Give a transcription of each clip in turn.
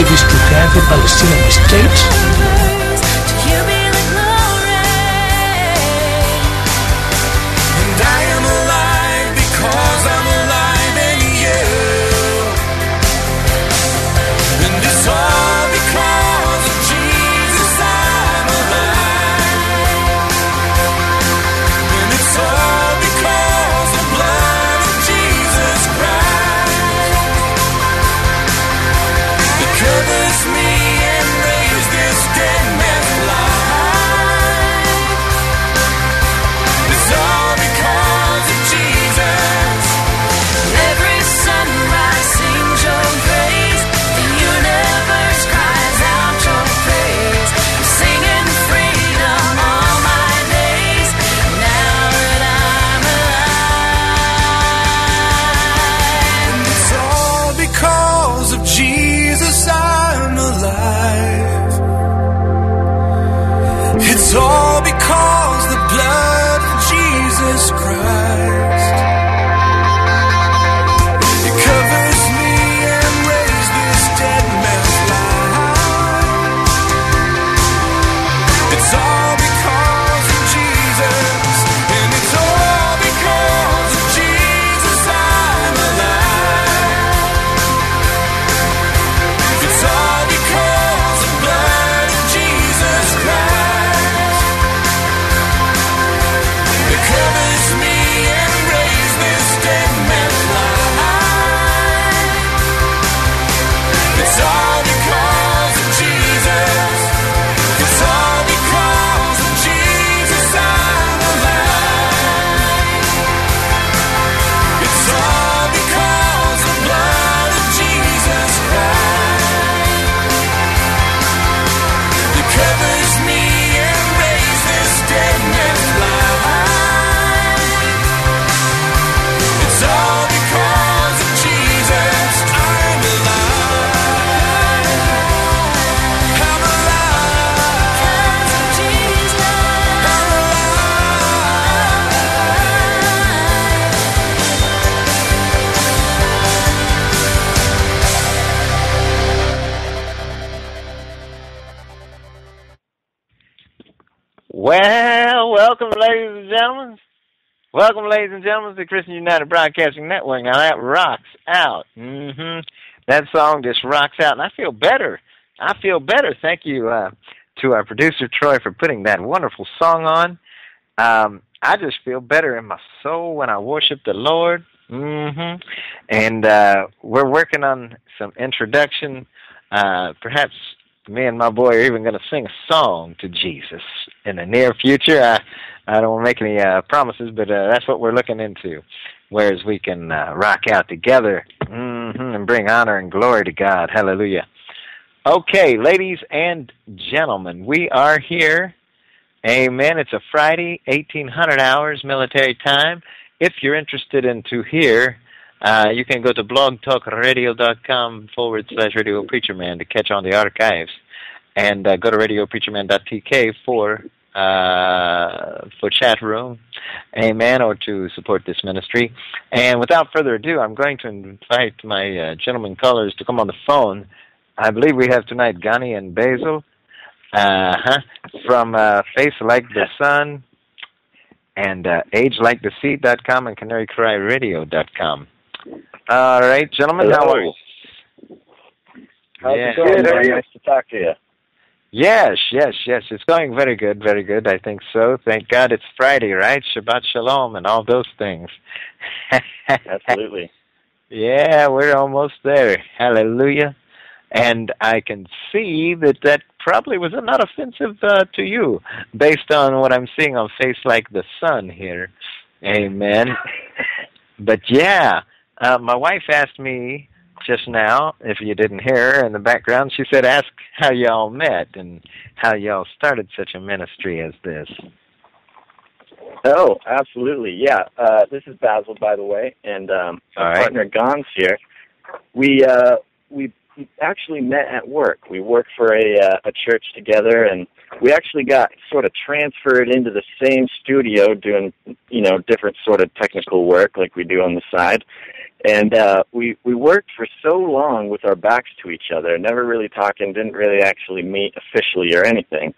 activists to have a Palestinian state? Welcome, ladies and gentlemen, to Christian United Broadcasting Network. Now that rocks out. Mm-hmm. That song just rocks out, and I feel better. I feel better. Thank you uh, to our producer Troy for putting that wonderful song on. Um, I just feel better in my soul when I worship the Lord. Mm-hmm. And uh, we're working on some introduction. Uh, perhaps me and my boy are even going to sing a song to Jesus in the near future. I I don't want to make any uh, promises, but uh, that's what we're looking into. Whereas we can uh, rock out together mm-hmm, and bring honor and glory to God. Hallelujah. Okay, ladies and gentlemen, we are here. Amen. It's a Friday, 1800 hours military time. If you're interested in to hear, uh, you can go to blogtalkradio.com forward slash radio preacher man to catch on the archives. And uh, go to radiopreacherman.tk for uh, for chat room, amen, or to support this ministry. And without further ado, I'm going to invite my uh, gentlemen callers to come on the phone. I believe we have tonight Gani and Basil uh-huh, from uh, Face Like the Sun and uh, AgeLikeTheSeed.com and CanaryCryRadio.com. All right, gentlemen, Hello. how are you? How's Yeah. it going? Good, Very are you? nice to talk to you. Yes, yes, yes. It's going very good, very good. I think so. Thank God it's Friday, right? Shabbat Shalom and all those things. Absolutely. yeah, we're almost there. Hallelujah. And I can see that that probably was not offensive uh, to you, based on what I'm seeing on Face Like the Sun here. Amen. but yeah, uh, my wife asked me just now, if you didn't hear her in the background, she said, ask how y'all met and how y'all started such a ministry as this. Oh, absolutely. Yeah. Uh, this is Basil, by the way, and um, All our right. partner Gonz here. We uh, we actually met at work. We worked for a uh, a church together, and we actually got sort of transferred into the same studio doing you know different sort of technical work like we do on the side. And uh we we worked for so long with our backs to each other never really talking didn't really actually meet officially or anything.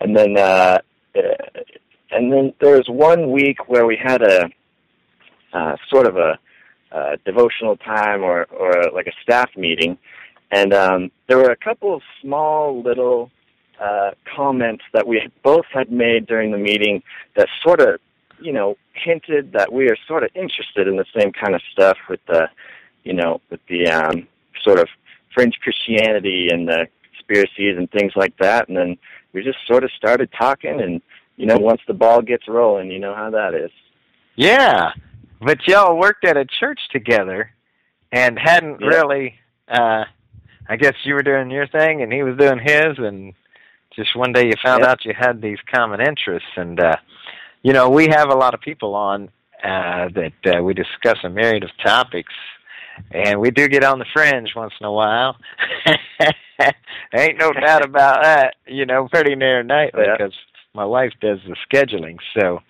And then uh, uh and then there was one week where we had a uh sort of a uh devotional time or or like a staff meeting. And um there were a couple of small little uh, comments that we both had made during the meeting that sort of, you know, hinted that we are sort of interested in the same kind of stuff with the, you know, with the um, sort of fringe Christianity and the conspiracies and things like that. And then we just sort of started talking, and you know, once the ball gets rolling, you know how that is. Yeah, but y'all worked at a church together, and hadn't Yeah. really. uh I guess you were doing your thing, and he was doing his, and just one day you found Yep. out you had these common interests and uh you know we have a lot of people on uh that uh, we discuss a myriad of topics and we do get on the fringe once in a while ain't no doubt about that you know pretty near nightly Yeah. because my wife does the scheduling so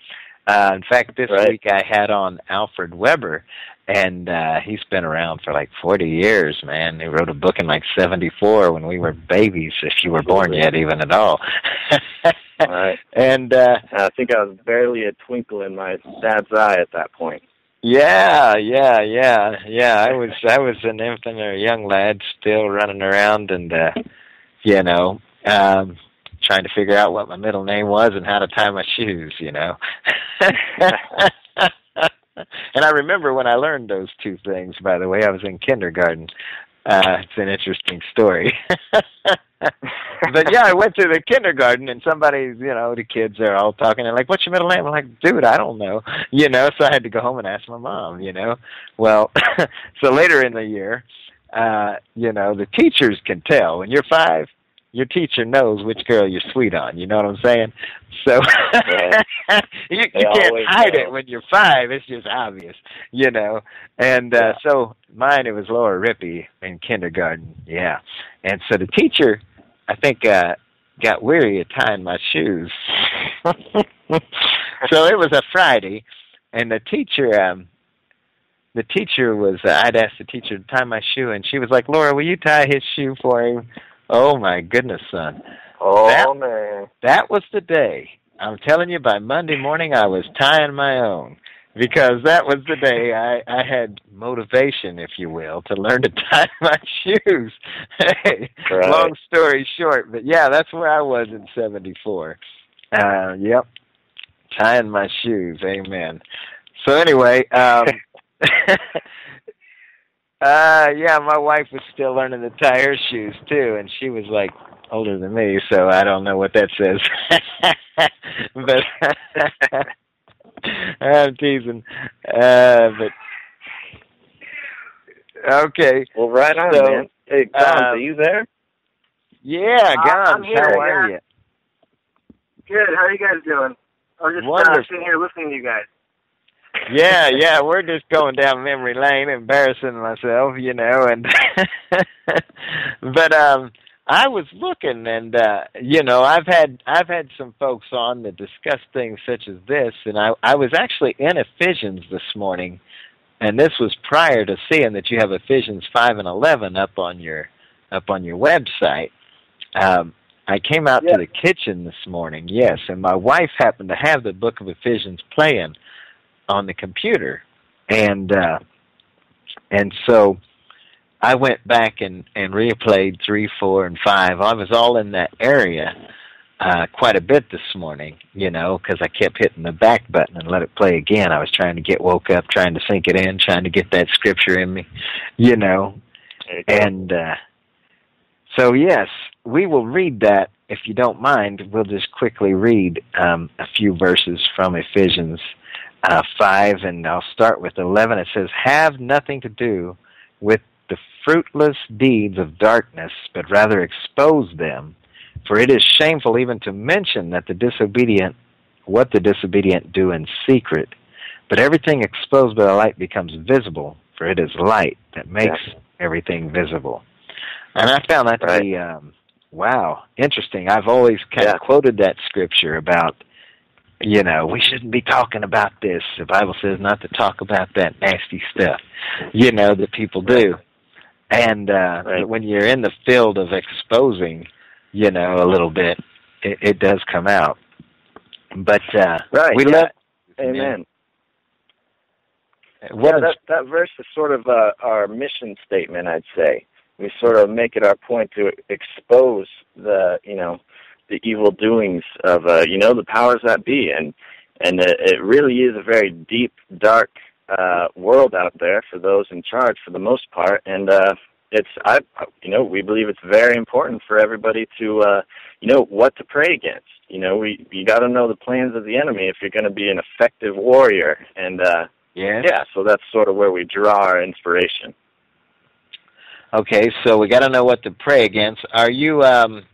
uh in fact this Right. week i had on alfred webre and uh he's been around for like 40 years man he wrote a book in like 74 when we were babies if you were born yet even at all All right. and uh I think I was barely a twinkle in my dad's eye at that point. yeah yeah yeah yeah i was i was an infant or a young lad still running around and uh you know um trying to figure out what my middle name was and how to tie my shoes you know and i remember when i learned those two things by the way i was in kindergarten uh it's an interesting story but yeah, I went to the kindergarten and somebody, you know, the kids are all talking and like, "What's your middle name?" I'm like, "Dude, I don't know," you know. So I had to go home and ask my mom, you know. Well, so later in the year, uh, you know, the teachers can tell when you're five. Your teacher knows which girl you're sweet on. You know what I'm saying? So you, you can't hide know. it when you're five. It's just obvious, you know. And uh, so mine, it was Laura Rippey in kindergarten. Yeah, and so the teacher, I think, uh, got weary of tying my shoes. so it was a Friday, and the teacher, um, the teacher was. Uh, I'd asked the teacher to tie my shoe, and she was like, "Laura, will you tie his shoe for him?" Oh my goodness, son! Oh That- man. That was the day. I'm telling you, by Monday morning, I was tying my own because that was the day I, I had motivation, if you will, to learn to tie my shoes. Hey, Right. long story short, but yeah, that's where I was in '74. Uh, yep, tying my shoes. Amen. So anyway, um, uh, yeah, my wife was still learning to tie her shoes too, and she was like older than me, so I don't know what that says. but I'm teasing. Uh, but okay, Well, right on, So, man. Hey, Tom, uh, are you there? yeah, Gonz, I'm here, how are yeah. you? Good. How are you guys doing? I was just uh, sitting here listening to you guys. Yeah, yeah, we're just going down memory lane, embarrassing myself, you know, and but um I was looking and uh you know, I've had I've had some folks on that discuss things such as this and I I was actually in Ephesians this morning and this was prior to seeing that you have Ephesians 5 and 11 up on your up on your website. Um I came out to the kitchen this morning, yes, and my wife happened to have the book of Ephesians playing on the computer. And uh and so I went back and and replayed 3 4 and 5 I was all in that area uh quite a bit this morning you know cuz I kept hitting the back button and let it play again. I was trying to get woke up trying to sink it in trying to get that scripture in me you know. And uh so yes we will read that. If you don't mind we'll just quickly read um a few verses from Ephesians uh, 5, and I'll start with 11. It says, Have nothing to do with the fruitless deeds of darkness, but rather expose them. For it is shameful even to mention that the disobedient, what the disobedient do in secret. But everything exposed by the light becomes visible, for it is light that makes everything visible. And I found that to Right. be um, Wow, interesting. I've always kind Yeah. of quoted that scripture about, you know, we shouldn't be talking about this. The Bible says not to talk about that nasty stuff, you know, that people do. And uh, Right. when you're in the field of exposing, you know, a little bit, it, it does come out. But uh, Right, we yeah. love. Amen. Yeah, that that verse is sort of uh, our mission statement, I'd say. We sort of make it our point to expose the, you know, the evil doings of, uh, you know, the powers that be, and and it, it really is a very deep, dark uh, world out there for those in charge, for the most part, and uh, it's, I, you know, we believe it's very important for everybody to, uh, you know, what to pray against. You know, we you got to know the plans of the enemy if you're going to be an effective warrior, and uh, yeah. yeah, so that's sort of where we draw our inspiration. Okay, so we got to know what to pray against. Are you um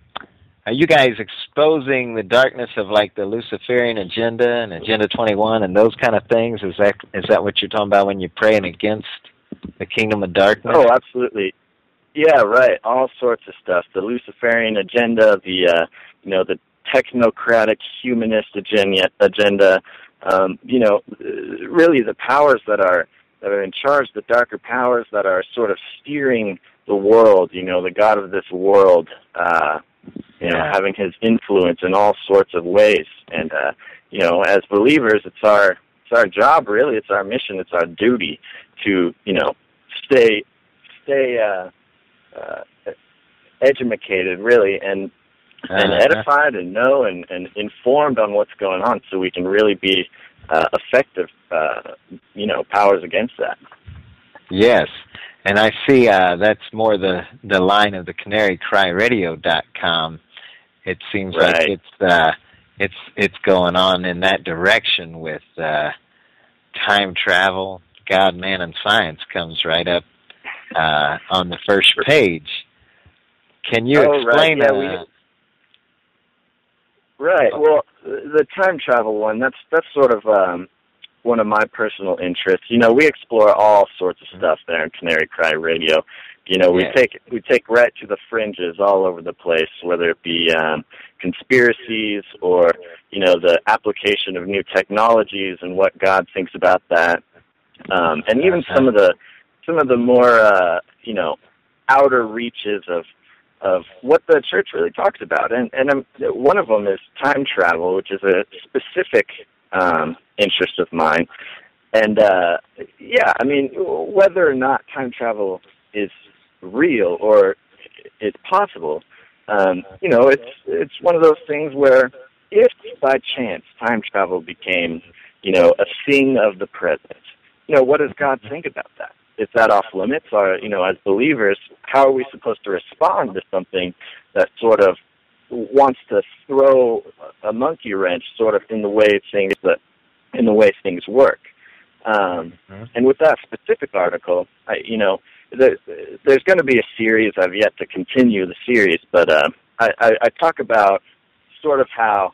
are you guys exposing the darkness of like the Luciferian agenda and Agenda 21 and those kind of things? Is that is that what you're talking about when you're praying against the kingdom of darkness? Oh, absolutely. Yeah, right. All sorts of stuff. The Luciferian agenda, the uh, you know, the technocratic humanist agenda, agenda. Um, you know, really the powers that are that are in charge, the darker powers that are sort of steering the world. You know, the god of this world. Uh, you know, having his influence in all sorts of ways. And uh, you know, as believers, it's our it's our job. Really, it's our mission. It's our duty to you know stay stay uh, uh, educated, really, and and Uh-huh. edified and know and, and informed on what's going on, so we can really be uh, effective. Uh, you know, powers against that. Yes. And I see uh that's more the the line of the canarycryradio.com. It seems like it's uh it's it's going on in that direction with uh time travel, God, man and science comes right up uh on the first page. Can you Oh, right. explain Yeah, uh, we- Right. Well, the time travel one, that's that's sort of um one of my personal interests. You know, we explore all sorts of stuff there in Canary Cry Radio. You know, we Yeah. take we take right to the fringes all over the place, whether it be um conspiracies or, you know, the application of new technologies and what God thinks about that. Um and even some of the some of the more uh, you know, outer reaches of of what the church really talks about, and and um, one of them is time travel, which is a specific um, interest of mine. And uh, yeah, I mean, whether or not time travel is real or it's possible, um, you know, it's it's one of those things where if by chance time travel became, you know, a thing of the present, you know, what does God think about that? Is that off limits? Or, you know, as believers, how are we supposed to respond to something that sort of wants to throw a monkey wrench sort of in the way things that in the way things work? Um, Mhm. And with that specific article, I, you know, there, there's going to be a series. I've yet to continue the series, but uh, I, I, I talk about sort of how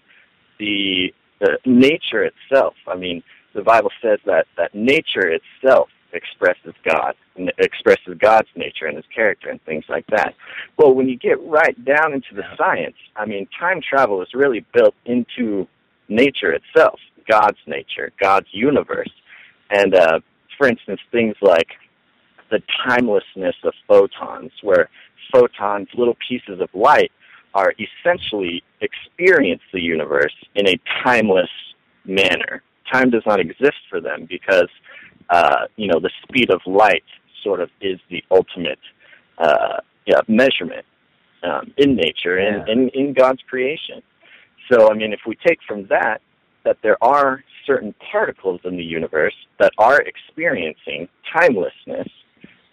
the, the nature itself. I mean, the Bible says that that nature itself expresses God, and expresses God's nature and His character and things like that. Well, when you get right down into the science, I mean, time travel is really built into nature itself, God's nature, God's universe, and uh, for instance, things like the timelessness of photons, where photons, little pieces of light, are essentially experience the universe in a timeless manner. Time does not exist for them because uh, you know the speed of light sort of is the ultimate uh, yeah, measurement um, in nature and Yeah. in, in God's creation. So I mean, if we take from that that there are certain particles in the universe that are experiencing timelessness,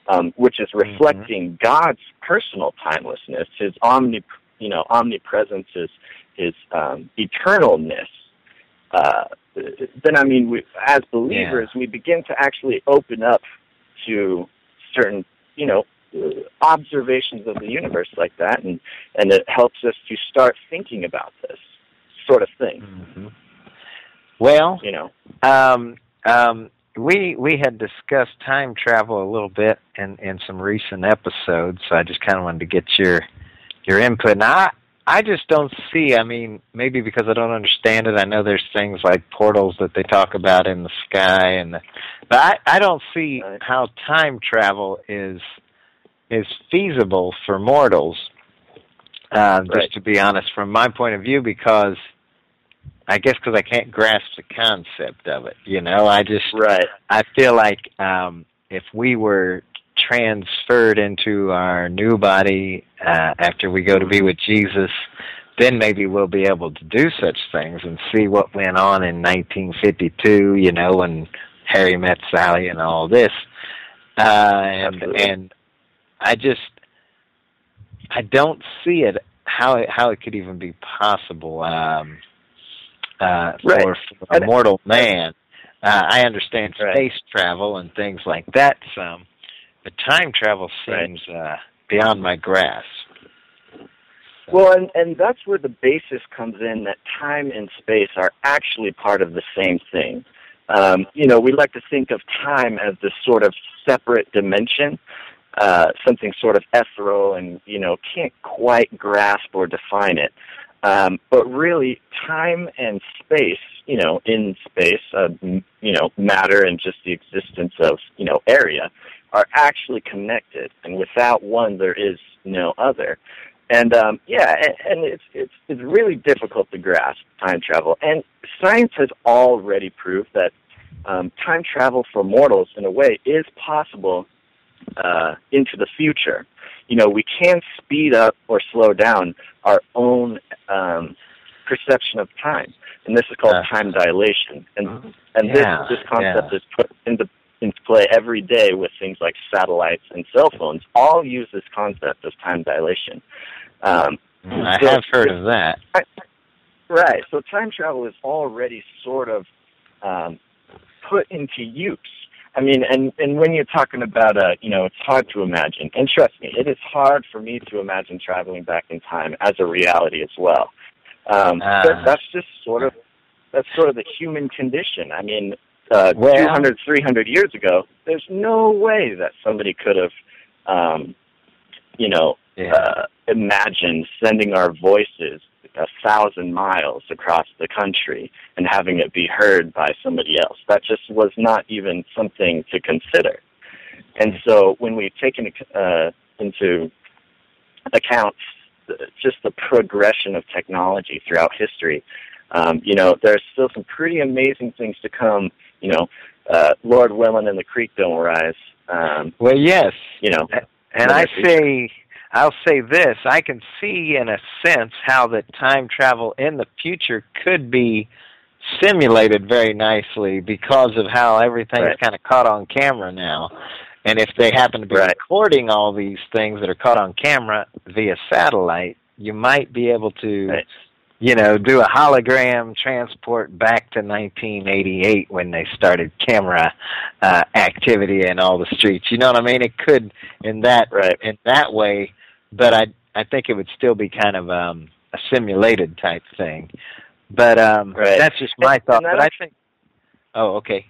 um, which is reflecting God's personal timelessness, His omni, you know, omnipresence, His His um, eternalness. Uh, then, I mean, we, as believers, we begin to actually open up to certain, you know, observations of the universe like that, and and it helps us to start thinking about this sort of thing. Mhm. Well, You know, Um, um, we we had discussed time travel a little bit in in some recent episodes. So I just kind of wanted to get your your input. And I I just don't see. I mean, maybe because I don't understand it. I know there's things like portals that they talk about in the sky, and the, but I I don't see Right. how time travel is is feasible for mortals. Uh, just to be honest, from my point of view, because I guess because I can't grasp the concept of it. You know, I just Right. I feel like um, if we were transferred into our new body uh, after we go to be with Jesus, then maybe we'll be able to do such things and see what went on in 1952. You know, when Harry met Sally and all this. Uh, and Absolutely. and I just I don't see it how it, how it could even be possible um, uh, Right. for, for a mortal man. Uh, I understand Right. space travel and things like that some, but time travel seems uh, beyond my grasp. Well, and, and that's where the basis comes in that time and space are actually part of the same thing. Um, you know, we like to think of time as this sort of separate dimension, uh, something sort of ethereal and, you know, can't quite grasp or define it. Um, but really, time and space, you know, in space, uh, m- you know, matter and just the existence of, you know, area are actually connected. And without one, there is no other. And um, yeah, and, and it's it's it's really difficult to grasp time travel. And science has already proved that um, time travel for mortals, in a way, is possible uh, into the future. You know, we can speed up or slow down our own um, perception of time, and this is called Uh. time dilation. And and Yeah, this this concept yeah. is put into into play every day with things like satellites and cell phones. All use this concept of time dilation. Um, I So- have heard of that. Right. So time travel is already sort of um, put into use. I mean, and and when you're talking about, uh, you know, it's hard to imagine. And trust me, it is hard for me to imagine traveling back in time as a reality as well. Um, but that's just sort of that's sort of the human condition. I mean, uh, Well- 200, 300 years ago, there's no way that somebody could have, um, you know, Yeah. uh, imagine sending our voices a thousand miles across the country and having it be heard by somebody else. That just was not even something to consider. And so when we take into, uh, into account just the progression of technology throughout history, um, you know, there's still some pretty amazing things to come. You know, uh, Lord willing and the creek don't rise. Um, well, yes, you know, And I say, I'll say this: I can see, in a sense, how that time travel in the future could be simulated very nicely because of how everything's Right. kind of caught on camera now. And if they happen to be Right. recording all these things that are caught on camera via satellite, you might be able to, Right. You know, do a hologram transport back to 1988 when they started camera uh, activity in all the streets. You know what I mean? It could in that right. in that way, but I I think it would still be kind of um, a simulated type thing. But um, Right. that's just my And- thought. and But I think. Oh, okay.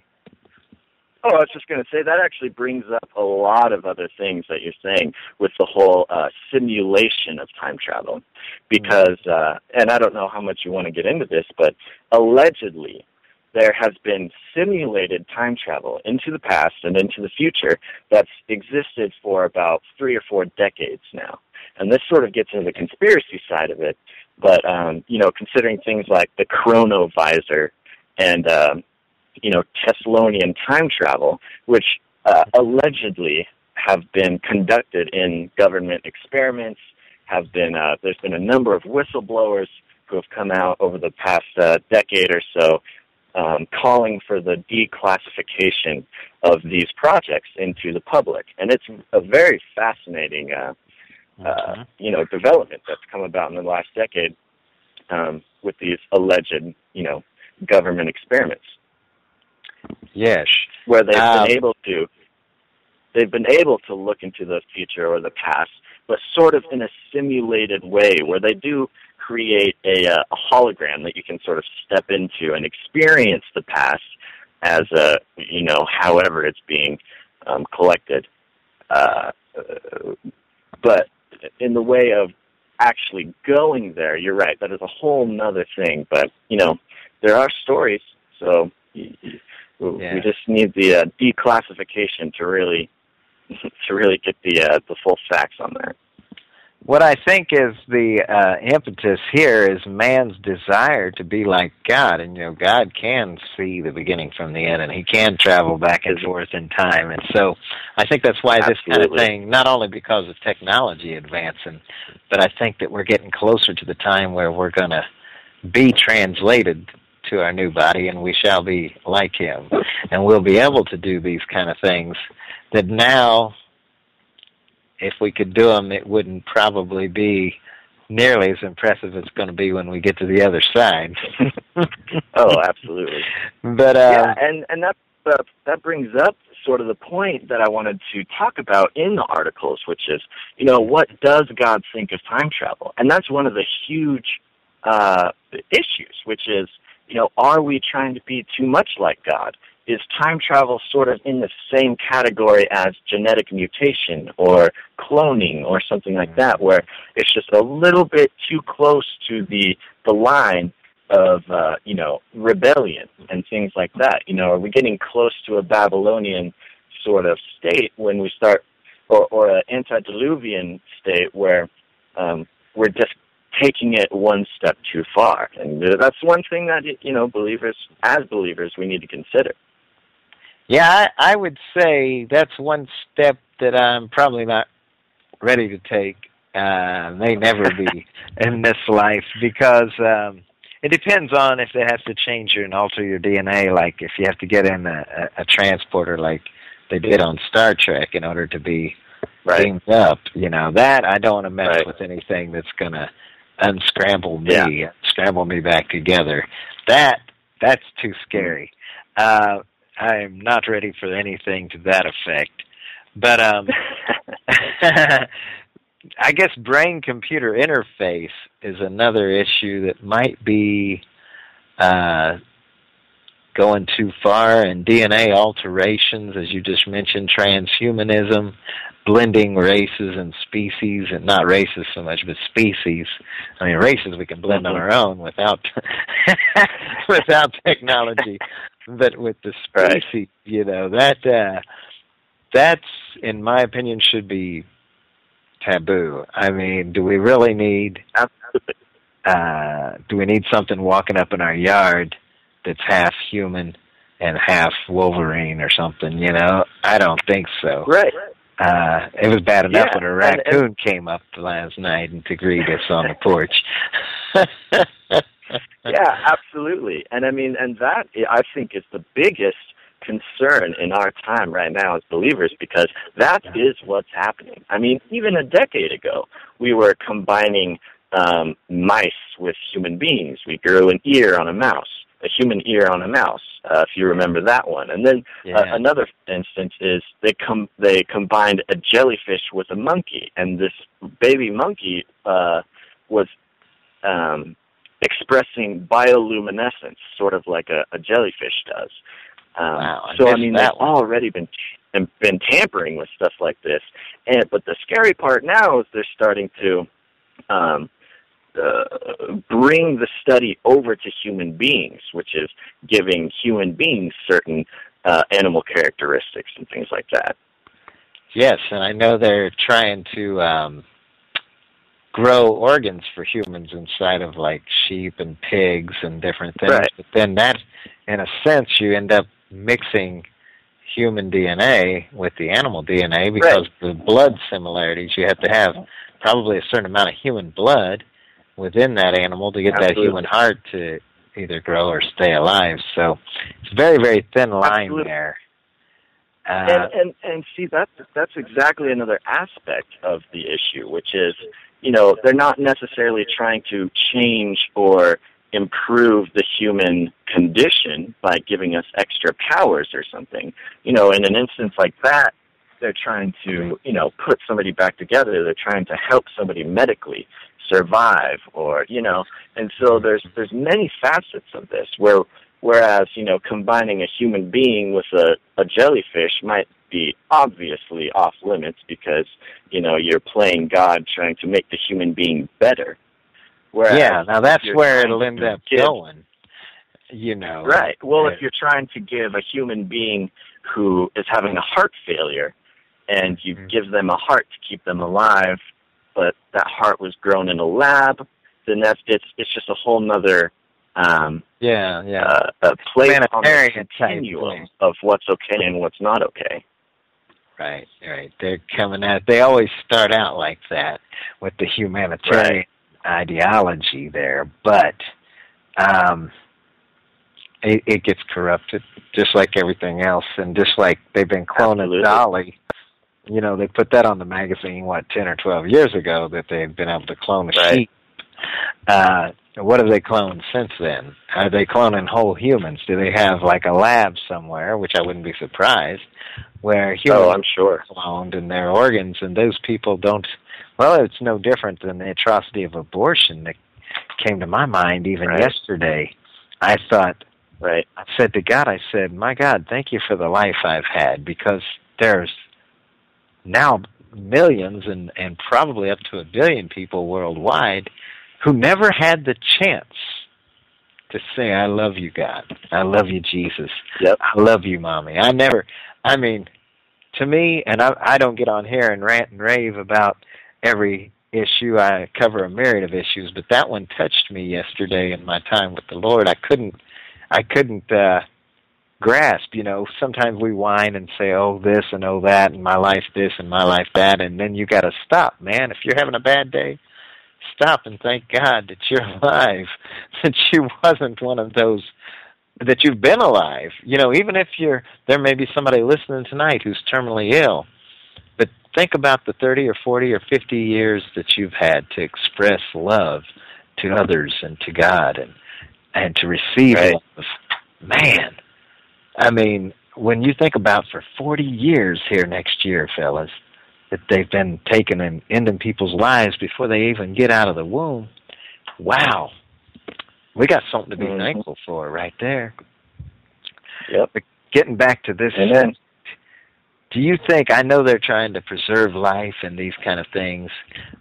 Oh, I was just going to say that actually brings up a lot of other things that you're saying with the whole uh, simulation of time travel, because uh, and I don't know how much you want to get into this, but allegedly there has been simulated time travel into the past and into the future that's existed for about three or four decades now, and this sort of gets into the conspiracy side of it. But um, you know, considering things like the chronovisor and um, you know, Thessalonian time travel, which uh, allegedly have been conducted in government experiments. Have been uh, there's been a number of whistleblowers who have come out over the past uh, decade or so, um, calling for the declassification of these projects into the public, and it's a very fascinating, uh, uh, Mhm. you know, development that's come about in the last decade um, with these alleged, you know, government experiments Yes. where they've Um, been able to they've been able to look into the future or the past, but sort of in a simulated way where they do create a, uh, a hologram that you can sort of step into and experience the past as a you know however it's being um, collected, uh, uh, but in the way of actually going there, you're right. That is a whole nother thing. But you know, there are stories, so we just need the uh, declassification to really to really get the uh, the full facts on that. What I think is the uh, impetus here is man's desire to be like God, and you know, God can see the beginning from the end, and He can travel back and forth in time, and so I think that's why this kind of thing, not only because of technology advancing, but I think that we're getting closer to the time where we're going to be translated to our new body, and we shall be like Him, and we'll be able to do these kind of things that now if we could do them, it wouldn't probably be nearly as impressive as it's going to be when we get to the other side. Oh, absolutely. but uh, yeah, and and that uh, that brings up sort of the point that I wanted to talk about in the articles, which is, you know, what does God think of time travel? And that's one of the huge uh, issues, which is, you know, are we trying to be too much like God? Is time travel sort of in the same category as genetic mutation or cloning or something like that, where it's just a little bit too close to the the line of uh, you know rebellion and things like that. You know, are we getting close to a Babylonian sort of state when we start, or or an antediluvian state where um, we're just taking it one step too far? And that's one thing that you know believers, as believers, we need to consider. yeah, I, I would say that's one step that I'm probably not ready to take. Uh, may never be in this life because um, it depends on if they have to change you and alter your DNA. Like if you have to get in a, a, a transporter, like they did on Star Trek, in order to be Right. beamed up. You know that I don't want to mess Right. with anything that's gonna unscramble me, Yeah. scramble me back together. That that's too scary. Uh, I'm not ready for anything to that effect. But um, I guess brain computer interface is another issue that might be uh, going too far, and DNA alterations, as you just mentioned, transhumanism, blending races and species, and not races so much, but species. I mean, races we can blend on our own without without technology, but with the Right. species, you know, that uh, that's, in my opinion, should be taboo. I mean, do we really need Absolutely. uh, do we need something walking up in our yard that's half human and half Wolverine or something? You know, I don't think so. Right. Uh, it was bad enough Yeah, when a raccoon and- came up last night and to greet us on the porch. yeah, absolutely. And I mean, and that I think is the biggest concern in our time right now as believers because that is what's happening. I mean, even a decade ago, we were combining um, mice with human beings. We grew an ear on a mouse, a human ear on a mouse, uh, if you remember that one. And then yeah. uh, another instance is they com- they combined a jellyfish with a monkey, and this baby monkey uh, was um, expressing bioluminescence, sort of like a, a jellyfish does. Um, Wow, I so I mean, that they've already been been tampering with stuff like this, and but the scary part now is they're starting to um, uh, bring the study over to human beings, which is giving human beings certain uh, animal characteristics and things like that. Yes, and I know they're trying to um, grow organs for humans inside of like sheep and pigs and different things. Right. But then that, in a sense, you end up mixing human DNA with the animal DNA because the blood similarities. You have to have probably a certain amount of human blood within that animal to get that human heart to either grow or stay alive. So it's a very, very thin line Absolutely. there. Uh, and and and see that's that's exactly another aspect of the issue, which is you know they're not necessarily trying to change or improve the human condition by giving us extra powers or something. You know, in an instance like that, they're trying to you know put somebody back together. They're trying to help somebody medically survive, or you know, and so there's there's many facets of this where Whereas, you know, combining a human being with a, a jellyfish might be obviously off limits because you know you're playing God, trying to make the human being better. Whereas yeah, now that's where it'll end up give- going. You know, Right. Well, if you're trying to give a human being who is having a heart failure and you Mhm. give them a heart to keep them alive, but that heart was grown in a lab, then that's it's it's just a whole nother um yeah, yeah. uh, a place on the continuum of what's okay and what's not okay. Right, right. They're coming at. They always start out like that with the humanitarian ideology there, but um, it, it gets corrupted, just like everything else, and just like they've been cloning Absolutely. Dolly. You know, they put that on the magazine what ten or twelve years ago that they've been able to clone a Right. sheep. Uh, what have they cloned since then? Are they cloning whole humans? Do they have like a lab somewhere, which I wouldn't be surprised, where humans Oh, I'm sure. cloned in their organs, and those people don't. Well, it's no different than the atrocity of abortion that came to my mind even Right. yesterday. I thought, Right. I said to God, I said, My God, thank you for the life I've had because there's now millions and, and probably up to a billion people worldwide who never had the chance to say, I love you, God. I love you, Jesus. Yep. I love you, mommy. I never, I mean, to me, and I, I don't get on here and rant and rave about every issue. I cover a myriad of issues, but that one touched me yesterday in my time with the Lord. I couldn't, I couldn't uh, grasp. You know, sometimes we whine and say, "Oh, this and oh that," and my life this and my life that, and then you got to stop, man. If you're having a bad day, stop and thank God that you're alive, that you wasn't one of those that you've been alive. You know, even if you're there may be somebody listening tonight who's terminally ill. But think about the 30 or 40 or 50 years that you've had to express love to others and to God and and to receive Right. love. Man, I mean, when you think about for 40 years here next year, fellas, that they've been taking and ending people's lives before they even get out of the womb. Wow. We got something to be Mhm. thankful for right there. Yep. But Getting back to this, do you think, I know they're trying to preserve life and these kind of things,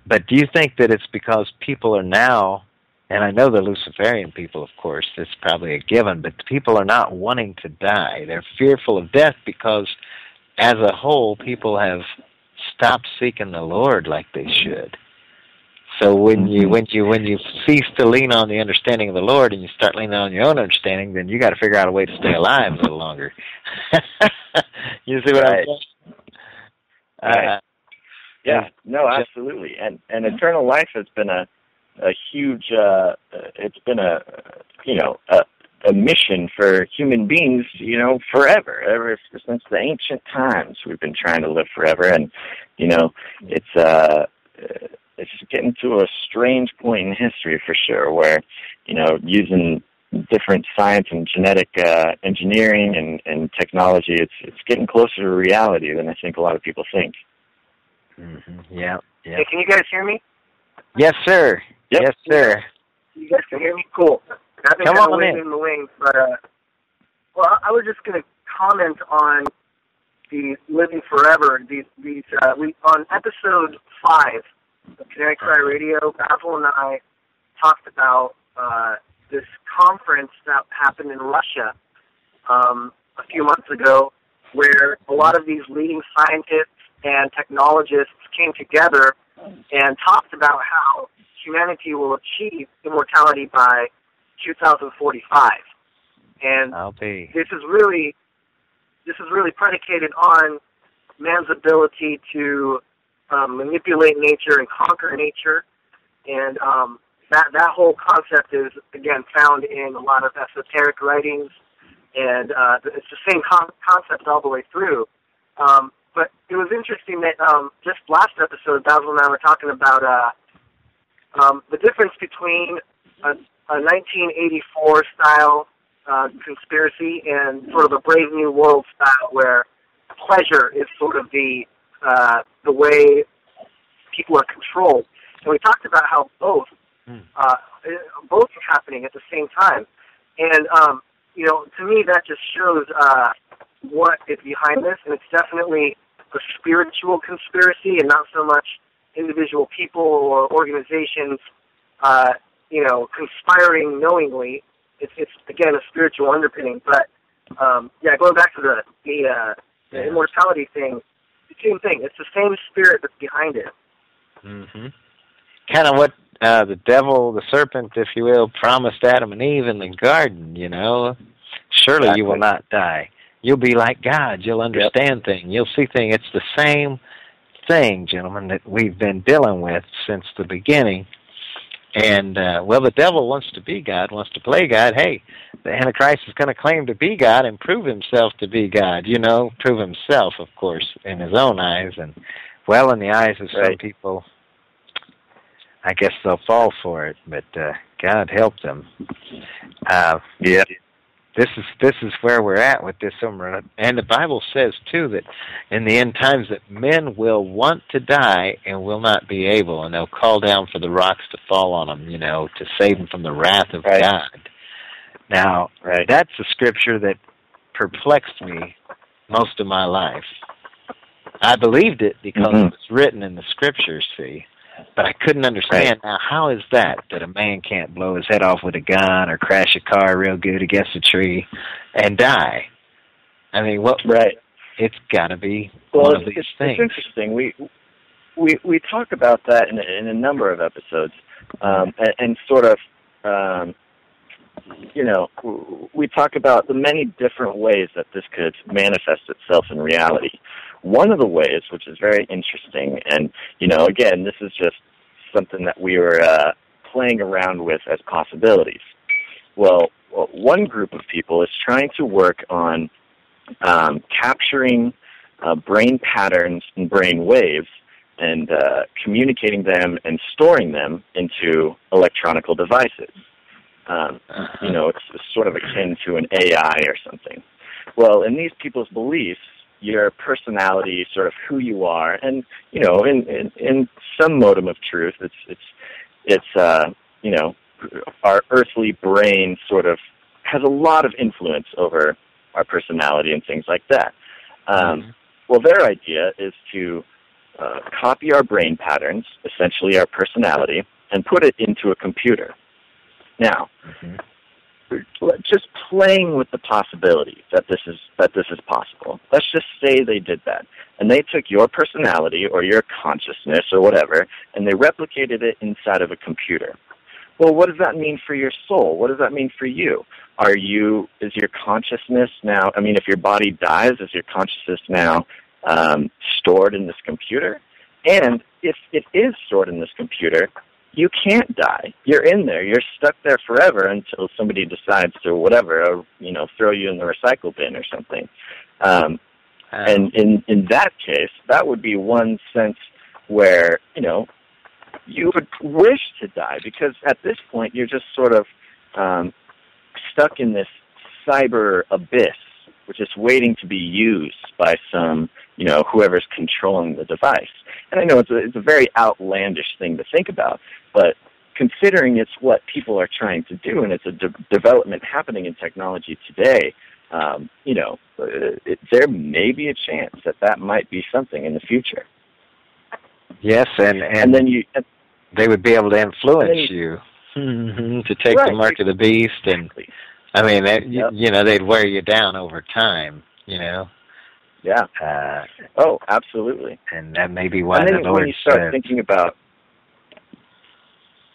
but do you think that it's because people are now, and I know the Luciferian people, of course, it's probably a given, but the people are not wanting to die. They're fearful of death because, as a whole, people have stopped seeking the Lord like they should. So when you Mhm. when you when you cease to lean on the understanding of the Lord and you start leaning on your own understanding, then you got to figure out a way to stay alive a little longer. you see what Right. I'm saying? Right. Uh, Yeah, no, absolutely. And and eternal life has been a a huge uh it's been a you know, a a mission for human beings, you know, forever. Ever since the ancient times we've been trying to live forever and you know, it's uh it's getting to a strange point in history for sure where, you know, using different science and genetic uh engineering and, and technology, it's it's getting closer to reality than I think a lot of people think. mhm, Yeah. Yeah. Hey, can you guys hear me? Yes, sir. Yep. Yes, sir. You guys can hear me? Cool. I've been Come on waiting in. in the wings, but uh, well, I- I was just going to comment on the living forever. These, these, uh, we on episode five of Canary Cry Radio, Basil and I talked about uh, this conference that happened in Russia um, a few months ago, where a lot of these leading scientists and technologists came together and talked about how humanity will achieve immortality by 2045. And I'll be. this is really this is really predicated on man's ability to um, manipulate nature and conquer nature, and um, that that whole concept is again found in a lot of esoteric writings, and uh, it's the same con- concept all the way through. Um, but it was interesting that um, just last episode, Basil and I were talking about uh, um, the difference between a, a 1984 style uh, conspiracy and sort of a Brave New World style, where pleasure is sort of the uh, the way people are controlled. And we talked about how both Hmm. uh, both are happening at the same time. And um, you know, to me, that just shows uh, what is behind this, and it's definitely a spiritual conspiracy and not so much individual people or organizations, uh, you know, conspiring knowingly. It's, it's again a spiritual underpinning. But um, yeah, going back to the the, uh, the Yeah. immortality thing, the same thing. It's the same spirit that's behind it. hmm Kind of what uh, the devil, the serpent, if you will, promised Adam and Eve in the garden. You know, surely you will not die. You'll be like God. You'll understand things. You'll see things. It's the same thing, gentlemen, that we've been dealing with since the beginning. And uh, well, the devil wants to be God, wants to play God. Hey, the Antichrist is going to claim to be God and prove himself to be God. You know, prove himself, of course, in his own eyes, and well, in the eyes of some people, I guess they'll fall for it. But uh, God help them. Uh, Yeah. This is this is where we're at with this summer and the bible says too that in the end times that men will want to die and will not be able and they'll call down for the rocks to fall on them you know to save them from the wrath of Right. god now Right. that's a scripture that perplexed me most of my life i believed it because Mhm. it was written in the scriptures see but I couldn't understand now how is that that a man can't blow his head off with a gun or crash a car real good against a tree and die? I mean, what? Right. It's got to be Well, one it's, of these it's, things. it's interesting. We we we talk about that in, a- in a number of episodes, um, and, and sort of, um, you know, we talk about the many different ways that this could manifest itself in reality. One of the ways, which is very interesting, and you know, again, this is just something that we were uh, playing around with as possibilities. Well, one group of people is trying to work on um, capturing uh, brain patterns and brain waves and uh, communicating them and storing them into electronical devices. Um, you know, it's, it's sort of akin to an AI or something. Well, in these people's beliefs, your personality, sort of who you are, and you know, in in, in some modem of truth, it's it's it's uh, you know, our earthly brain sort of has a lot of influence over our personality and things like that. Um, well, their idea is to uh, copy our brain patterns, essentially our personality, and put it into a computer. Now, Mhm. Just playing with the possibility that this is that this is possible. Let's just say they did that, and they took your personality or your consciousness or whatever, and they replicated it inside of a computer. Well, what does that mean for your soul? What does that mean for you? Are you is your consciousness now? I mean, if your body dies, is your consciousness now um, stored in this computer? And if it is stored in this computer, you can't die. You're in there. You're stuck there forever until somebody decides to whatever, uh, you know, throw you in the recycle bin or something. Um, Uh, and in in that case, that would be one sense where you know you would wish to die because at this point you're just sort of um, stuck in this cyber abyss, which is waiting to be used by some you know whoever's controlling the device. And I know it's a, it's a very outlandish thing to think about, but considering it's what people are trying to do and it's a de- development happening in technology today, um, you know, uh, it, there may be a chance that that might be something in the future. yes, and and, And, then you, and, they would be able to influence then you Mhm, to take the Right. mark of the beast, and exactly. I mean, that, Yep. you know, they'd wear you down over time. You know, yeah. uh, Oh, absolutely. and that may be why and the then Lord when you start said. thinking about,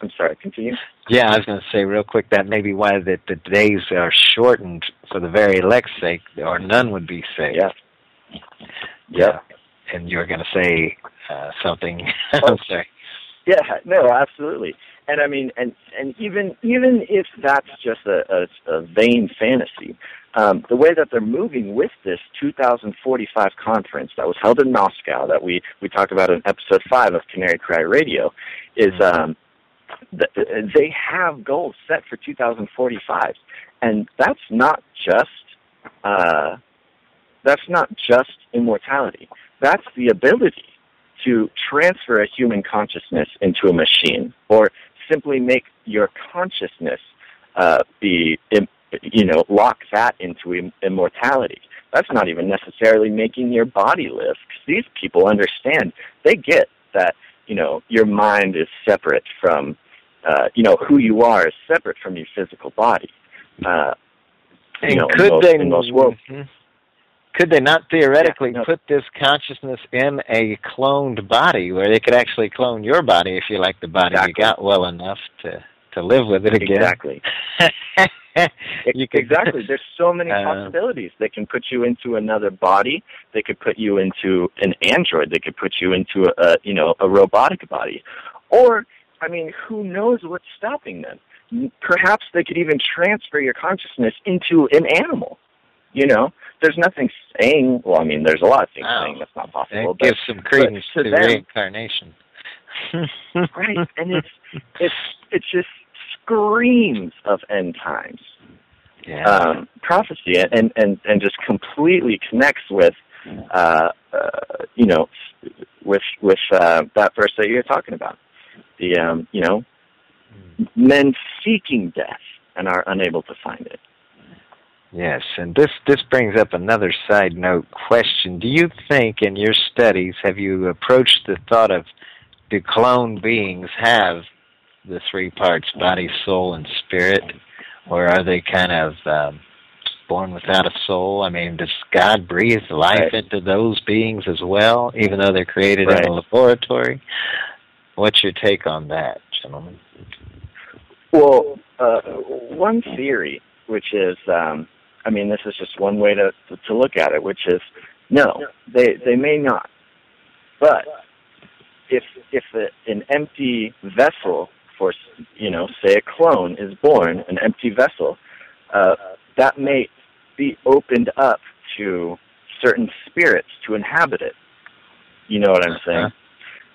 I'm sorry, continue. Yeah, I was going to say real quick that may be why that the days are shortened for the very elect's sake, or none would be saved. Yeah. Yeah. And you were going to say uh, something. I'm Oh. sorry. Yeah, no, absolutely. And I mean, and and even even if that's just a, a, a vain fantasy, um, the way that they're moving with this 2045 conference that was held in Moscow, that we we talked about in episode five of Canary Cry Radio, is um, th- they have goals set for 2045, and that's not just uh, that's not just immortality. That's the ability to transfer a human consciousness into a machine, or simply make your consciousness uh, be, you know, lock that into immortality. that's not even necessarily making your body live. Because these people understand, they get that you know your mind is separate from uh, you know who you are is separate from your physical body. Uh, and you know, could in most, they in most worlds. Mhm. Could they not theoretically Yeah, no. put this consciousness in a cloned body where they could actually clone your body if you like the body Exactly. you got well enough to to live with it again? Exactly. You could- exactly. There's so many Uh, possibilities. They can put you into another body. They could put you into an android. They could put you into a, a you know a robotic body, or I mean, who knows what's stopping them? Perhaps they could even transfer your consciousness into an animal. You know, there's nothing saying. Well, I mean, there's a lot of things Wow. saying that's not possible. It but gives some credence to to, them- reincarnation. right and it's it's it just screams of end times Yeah. um prophecy and and and just completely connects with uh, uh you know with with uh that verse that you're talking about the um you know men seeking death and are unable to find it Yes, and this this brings up another side note question. Do you think in your studies have you approached the thought of do clone beings have the three parts body, soul, and spirit, or are they kind of um, born without a soul? I mean, does God breathe life Right. into those beings as well, even though they're created in a laboratory? What's your take on that, gentlemen? Well, uh, one theory, which is, um, I mean, this is just one way to, to look at it, which is, no, they they may not, but if if a, an empty vessel for you know, say a clone is born, an empty vessel, uh, that may be opened up to certain spirits to inhabit it. You know what I'm saying?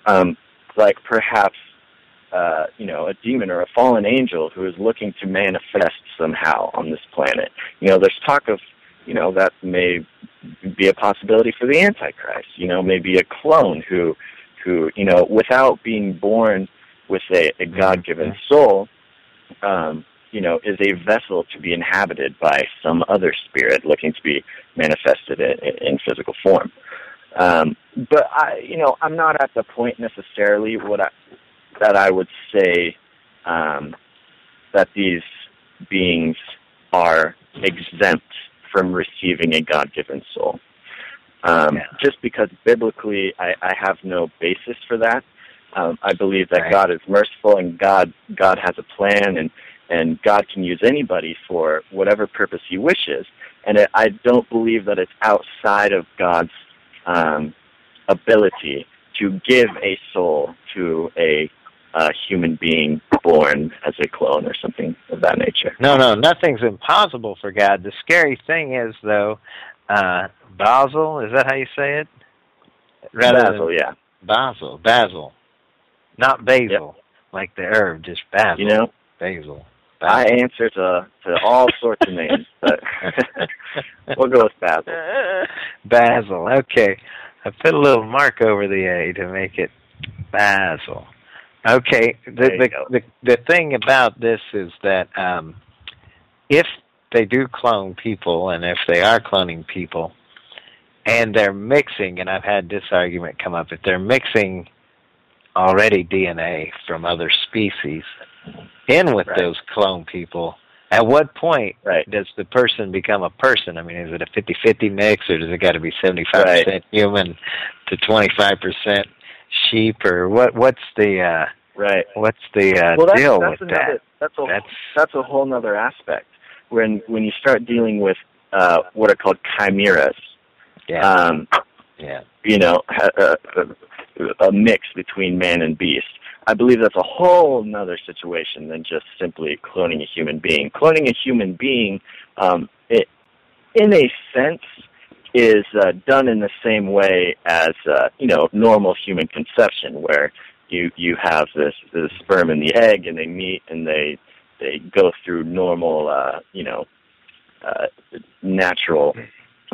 Um, like perhaps uh, you know, a demon or a fallen angel who is looking to manifest somehow on this planet. You know, there's talk of, you know, that may be a possibility for the Antichrist. You know, maybe a clone who, who, you know, without being born with a, a God-given soul, um, you know, is a vessel to be inhabited by some other spirit looking to be manifested in, in physical form. Um, but I, you know, I'm not at the point necessarily what I, that I would say um, that these beings are exempt from receiving a God-given soul. Um, Yeah. Just because biblically, I, I have no basis for that. Um, I believe that Right. God is merciful and God God has a plan and and God can use anybody for whatever purpose He wishes. And it, I don't believe that it's outside of God's um, ability to give a soul to a uh, human being born as a clone or something of that nature. No, no, nothing's impossible for God. The scary thing is, though, uh, Basil, is that how you say it? Rather Basil, yeah. Basil, Basil, not basil, like the herb, just basil. You know, basil. I answer to to all sorts of names, but we'll go with Basil. Basil. Okay, I put a little mark over the A to make it Basil. Okay. The the, the the thing about this is that um, if they do clone people, and if they are cloning people, and they're mixing, and I've had this argument come up, if they're mixing already DNA from other species in with Right. those clone people, at what point Right. does the person become a person? I mean, is it a 50-50 mix, or does it got to be 75% Right. human to 25% sheep, or what? What's the uh, Right. what's the uh, Well, that's, deal that's with another. that? That's a That's that's a whole other aspect when when you start dealing with uh, what are called chimeras. yeah, Um, yeah, you know, a, a, a mix between man and beast. I believe that's a whole nother situation than just simply cloning a human being. Cloning a human being, um, it, in a sense, is uh, done in the same way as uh, you know normal human conception, where you you have this the sperm and the egg, and they meet and they they go through normal uh, you know uh, natural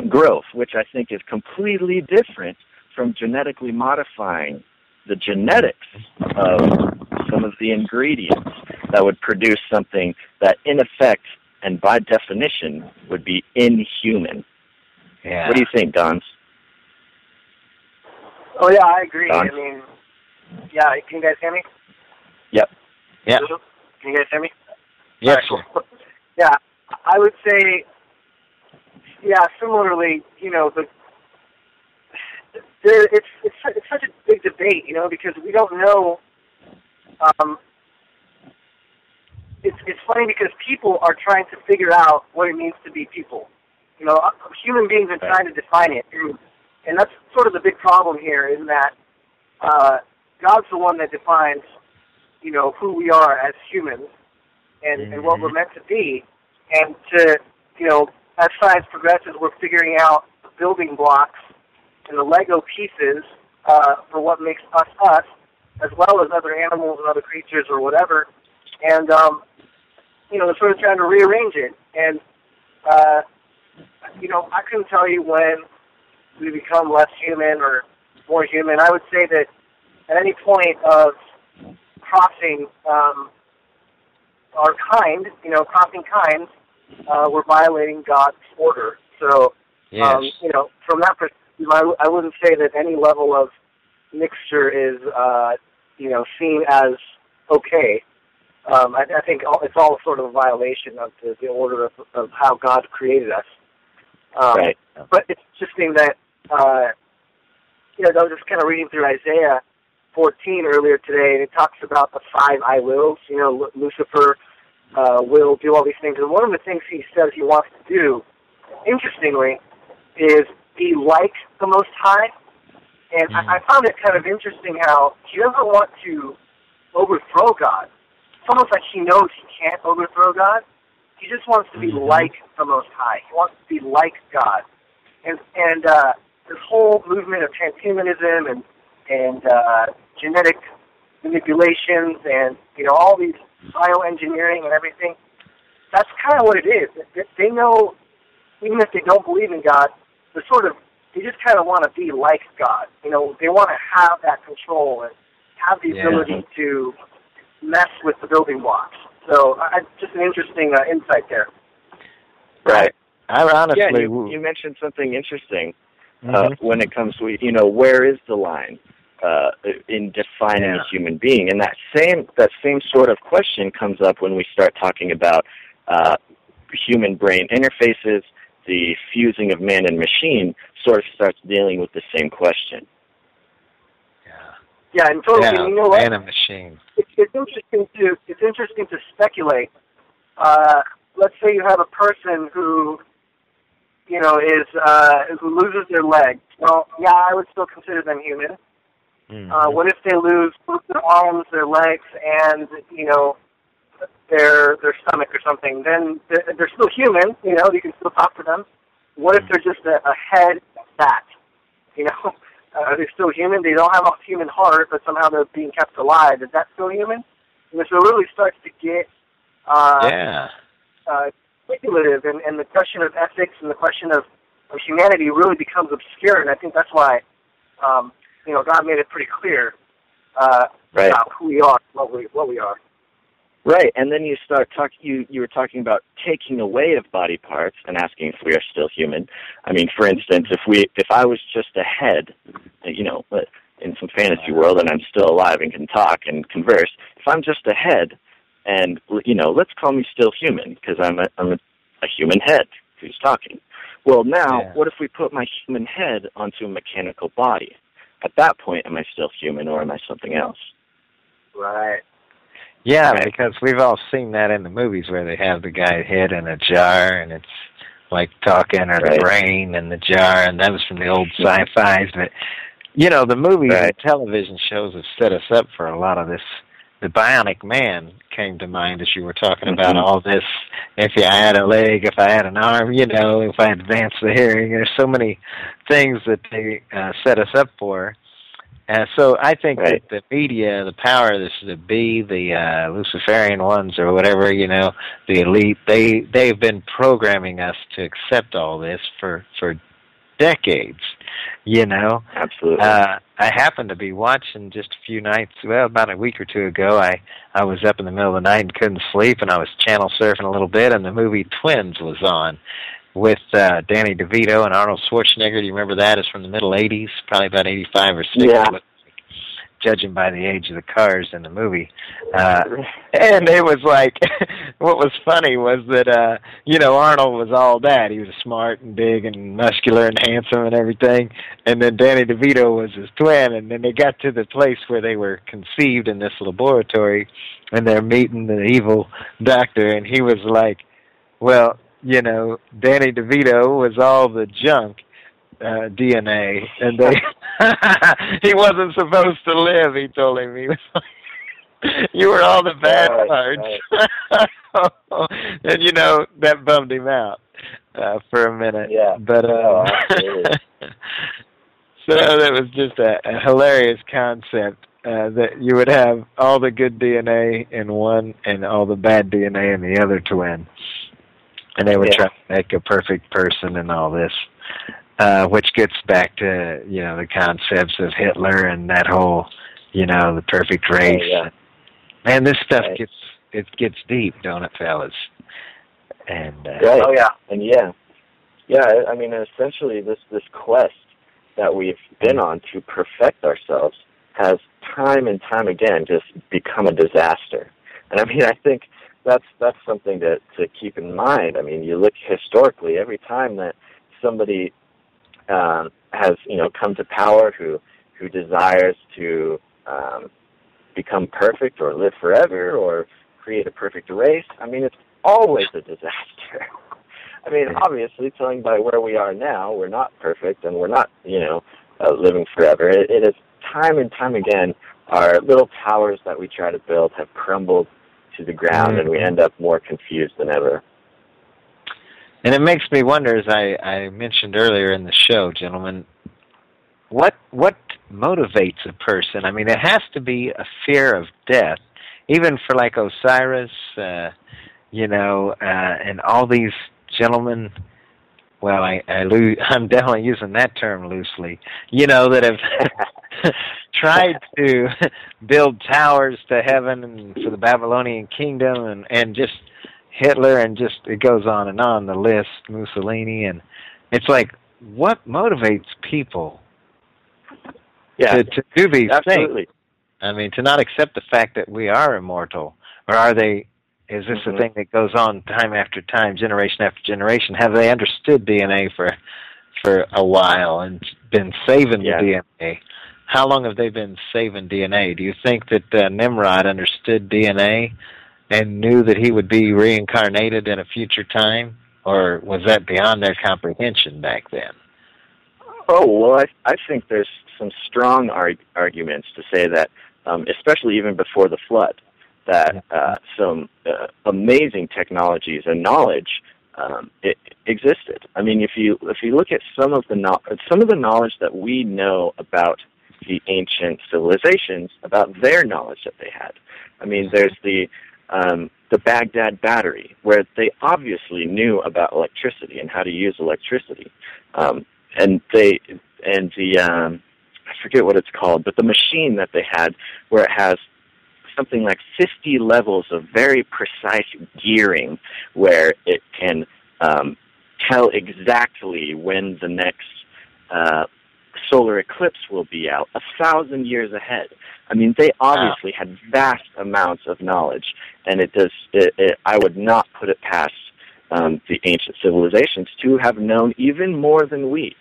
growth, which I think is completely different from genetically modifying the genetics of some of the ingredients that would produce something that, in effect and by definition, would be inhuman. Yeah. What do you think, Don? Oh yeah, I agree. Don? I mean, yeah. Can you guys hear me? Yep. Yeah. Can you guys hear me? Yes, All sir. right, cool. Yeah, I would say, yeah. Similarly, you know, the there, it's it's it's such a big debate, you know, because we don't know. Um, it's it's funny because people are trying to figure out what it means to be people. You know, human beings are trying to define it, and, and that's sort of the big problem here. In that uh, God's the one that defines, you know, who we are as humans and, and what we're meant to be. And to, you know, as science progresses, we're figuring out the building blocks and the Lego pieces uh, for what makes us us, as well as other animals and other creatures or whatever. And, um, you know, they're sort of trying to rearrange it. And, uh, you know, I couldn't tell you when we become less human or more human. I would say that at any point of crossing um, our kind, you know, crossing kinds, uh, we're violating God's order. So, Yes. um, you know, from that perspective, I, I wouldn't say that any level of mixture is, uh, you know, seen as okay. Um, I, I think all, it's all sort of a violation of the, the order of, of how God created us. Um, Right. But it's interesting that, uh, you know, I was just kind of reading through Isaiah 14 earlier today, and it talks about the five I wills. You know, Lu- Lucifer uh, will do all these things, and one of the things he says he wants to do, interestingly, is be like the Most High. And Mhm. I, I found it kind of interesting how he doesn't want to overthrow God. It's almost like he knows he can't overthrow God. He just wants to be Mhm. like the Most High. He wants to be like God. And and uh, this whole movement of transhumanism and and uh, genetic manipulations and you know all these bioengineering and everything. That's kind of what it is. They- They know, even if they don't believe in God, they're sort of they just kind of want to be like God. You know, they want to have that control and have the Yeah. ability to mess with the building blocks. So, I, I- just an interesting uh, insight there. Right. Ironically, Yeah, you, you mentioned something interesting uh, when it comes to you know where is the line uh, in defining Yeah. a human being, and that same that same sort of question comes up when we start talking about uh, human brain interfaces. The fusing of man and machine sort of starts dealing with the same question. Yeah, and totally. yeah, and you know what? man and machine. it's, it's interesting to it's interesting to speculate. Uh, let's say you have a person who, you know, is uh, who loses their leg. Well, yeah, I would still consider them human. Mhm. Uh, what if they lose both their arms, their legs, and you know, their their stomach or something? Then they're, they're still human. You know, you can still talk to them. What if they're just a, a head fat? You know, uh, are they still human? They don't have a human heart, but somehow they're being kept alive. Is that still human? And so it really starts to get uh, yeah. uh, speculative, and, and the question of ethics and the question of, of humanity really becomes obscure. And I think that's why, um, you know, God made it pretty clear uh, Right. about who we are, what we what we are. Right, and then you start talking. You you were talking about taking away of body parts and asking if we are still human. I mean, for instance, if we if I was just a head, you know, in some fantasy world, and I'm still alive and can talk and converse. If I'm just a head, and you know, let's call me still human because I'm a I'm a, a human head who's talking. Well, now Yeah. what if we put my human head onto a mechanical body? At that point, am I still human or am I something else? Right. Yeah, because we've all seen that in the movies where they have the guy head in a jar and it's like talking or Right. the brain in the jar and that was from the old sci-fis but you know the movies Right. and television shows have set us up for a lot of this the bionic man came to mind as you were talking about Mhm. all this if I had a leg if I had an arm you know if I advanced the hearing there's so many things that they uh, set us up for and so I think Right. that the media, the power, this the B, the uh, Luciferian ones, or whatever, you know, the elite, they they've been programming us to accept all this for for decades. You know, Absolutely. uh, I happened to be watching just a few nights, well, about a week or two ago. I I was up in the middle of the night and couldn't sleep, and I was channel surfing a little bit, and the movie Twins was on, with uh, Danny DeVito and Arnold Schwarzenegger. Do you remember that? It's from the middle '80s, probably about '85 or '60. Yeah. Judging by the age of the cars in the movie, uh, and it was like, what was funny was that uh, you know Arnold was all that. He was smart and big and muscular and handsome and everything, and then Danny DeVito was his twin. And then they got to the place where they were conceived in this laboratory, and they're meeting the evil doctor, and he was like, well, you know, Danny DeVito was all the junk uh, DNA, and they he wasn't supposed to live. He told him he was. Like, you were all the bad Right, parts, and you know that bummed him out uh, for a minute. Yeah. but uh, Oh, so that was just a, a hilarious concept uh, that you would have all the good DNA in one and all the bad DNA in the other twin, and they would Yeah. try to make a perfect person and all this, uh, which gets back to you know the concepts of Hitler and that whole you know the perfect race. Oh, yeah. Man, this stuff Right. gets it gets deep, don't it, fellas? And uh, Right. Oh yeah. And yeah, yeah. I- I mean, essentially, this this quest that we've been on to perfect ourselves has time and time again just become a disaster. And I mean, I think that's that's something to to keep in mind. I mean, you look historically, every time that somebody um, has you know come to power who who desires to um, become perfect or live forever or create a perfect race, I mean, it's always a disaster. I mean, obviously, telling by where we are now, we're not perfect and we're not, you know, uh, living forever. It, it is time and time again, our little towers that we try to build have crumbled to the ground and we end up more confused than ever. And it makes me wonder, as I, I mentioned earlier in the show, gentlemen, what what motivates a person? I mean, it has to be a fear of death, even for like Osiris, uh, you know, uh, and all these gentlemen. Well, I, I lo- I'm definitely using that term loosely. You know that have tried to build towers to heaven and for the Babylonian kingdom, and and just Hitler, and just it goes on and on the list. Mussolini, and it's like, what motivates people Yeah, to to do these things? absolutely. I mean, to not accept the fact that we are immortal, or are they? Is this Mhm. a thing that goes on time after time, generation after generation? Have they understood DNA for for a while and been saving Yeah. the DNA? How long have they been saving DNA? Do you think that uh, Nimrod understood DNA and knew that he would be reincarnated in a future time, or was that beyond their comprehension back then? Oh well, I I think there's some strong arg- arguments to say that, um, especially even before the flood, that uh, some uh, amazing technologies and knowledge um, it existed. I mean, if you if you look at some of the no- some of the knowledge that we know about the ancient civilizations, about their knowledge that they had. I mean, there's the um, the Baghdad battery, where they obviously knew about electricity and how to use electricity. Um, and they and the um I forget what it's called, but the machine that they had where it has something like 50 levels of very precise gearing where it can um, tell exactly when the next uh, solar eclipse will be out, a thousand years ahead. I mean, they obviously had vast amounts of knowledge, and it does. It, it, I would not put it past um, the ancient civilizations to have known even more than we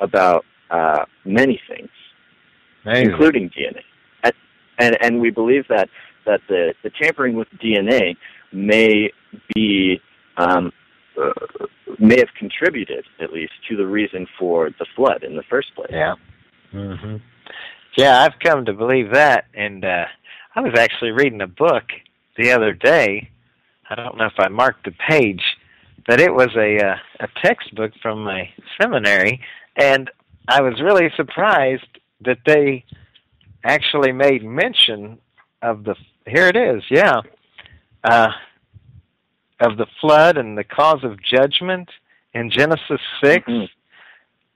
about uh, many things, Amazing. including DNA. At, and and we believe that that the, the tampering with DNA may be um, uh, may have contributed at least to the reason for the flood in the first place. Yeah. hmm Yeah, I've come to believe that, and uh, I was actually reading a book the other day. I don't know if I marked the page, but it was a uh, a textbook from my seminary, and I was really surprised that they actually made mention of the. Here it is, yeah, uh, of the flood and the cause of judgment in Genesis 6 Mhm.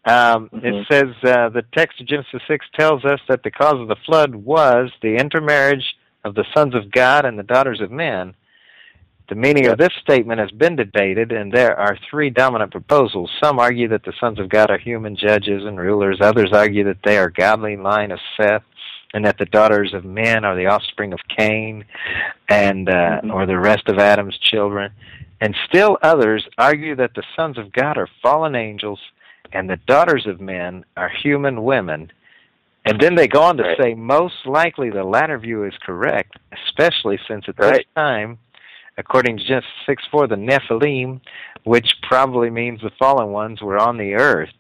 um, Mhm. It says uh, the text of Genesis 6 tells us that the cause of the flood was the intermarriage of the sons of God and the daughters of men. The meaning of this statement has been debated, and there are three dominant proposals. Some argue that the sons of God are human judges and rulers. Others argue that they are godly line of Seth, and that the daughters of men are the offspring of Cain, and uh, Mhm. or the rest of Adam's children. And still others argue that the sons of God are fallen angels, and the daughters of men are human women. And then they go on to Right. say most likely the latter view is correct, especially since at this time, according to Genesis 6 4, the Nephilim, which probably means the fallen ones, were on the earth.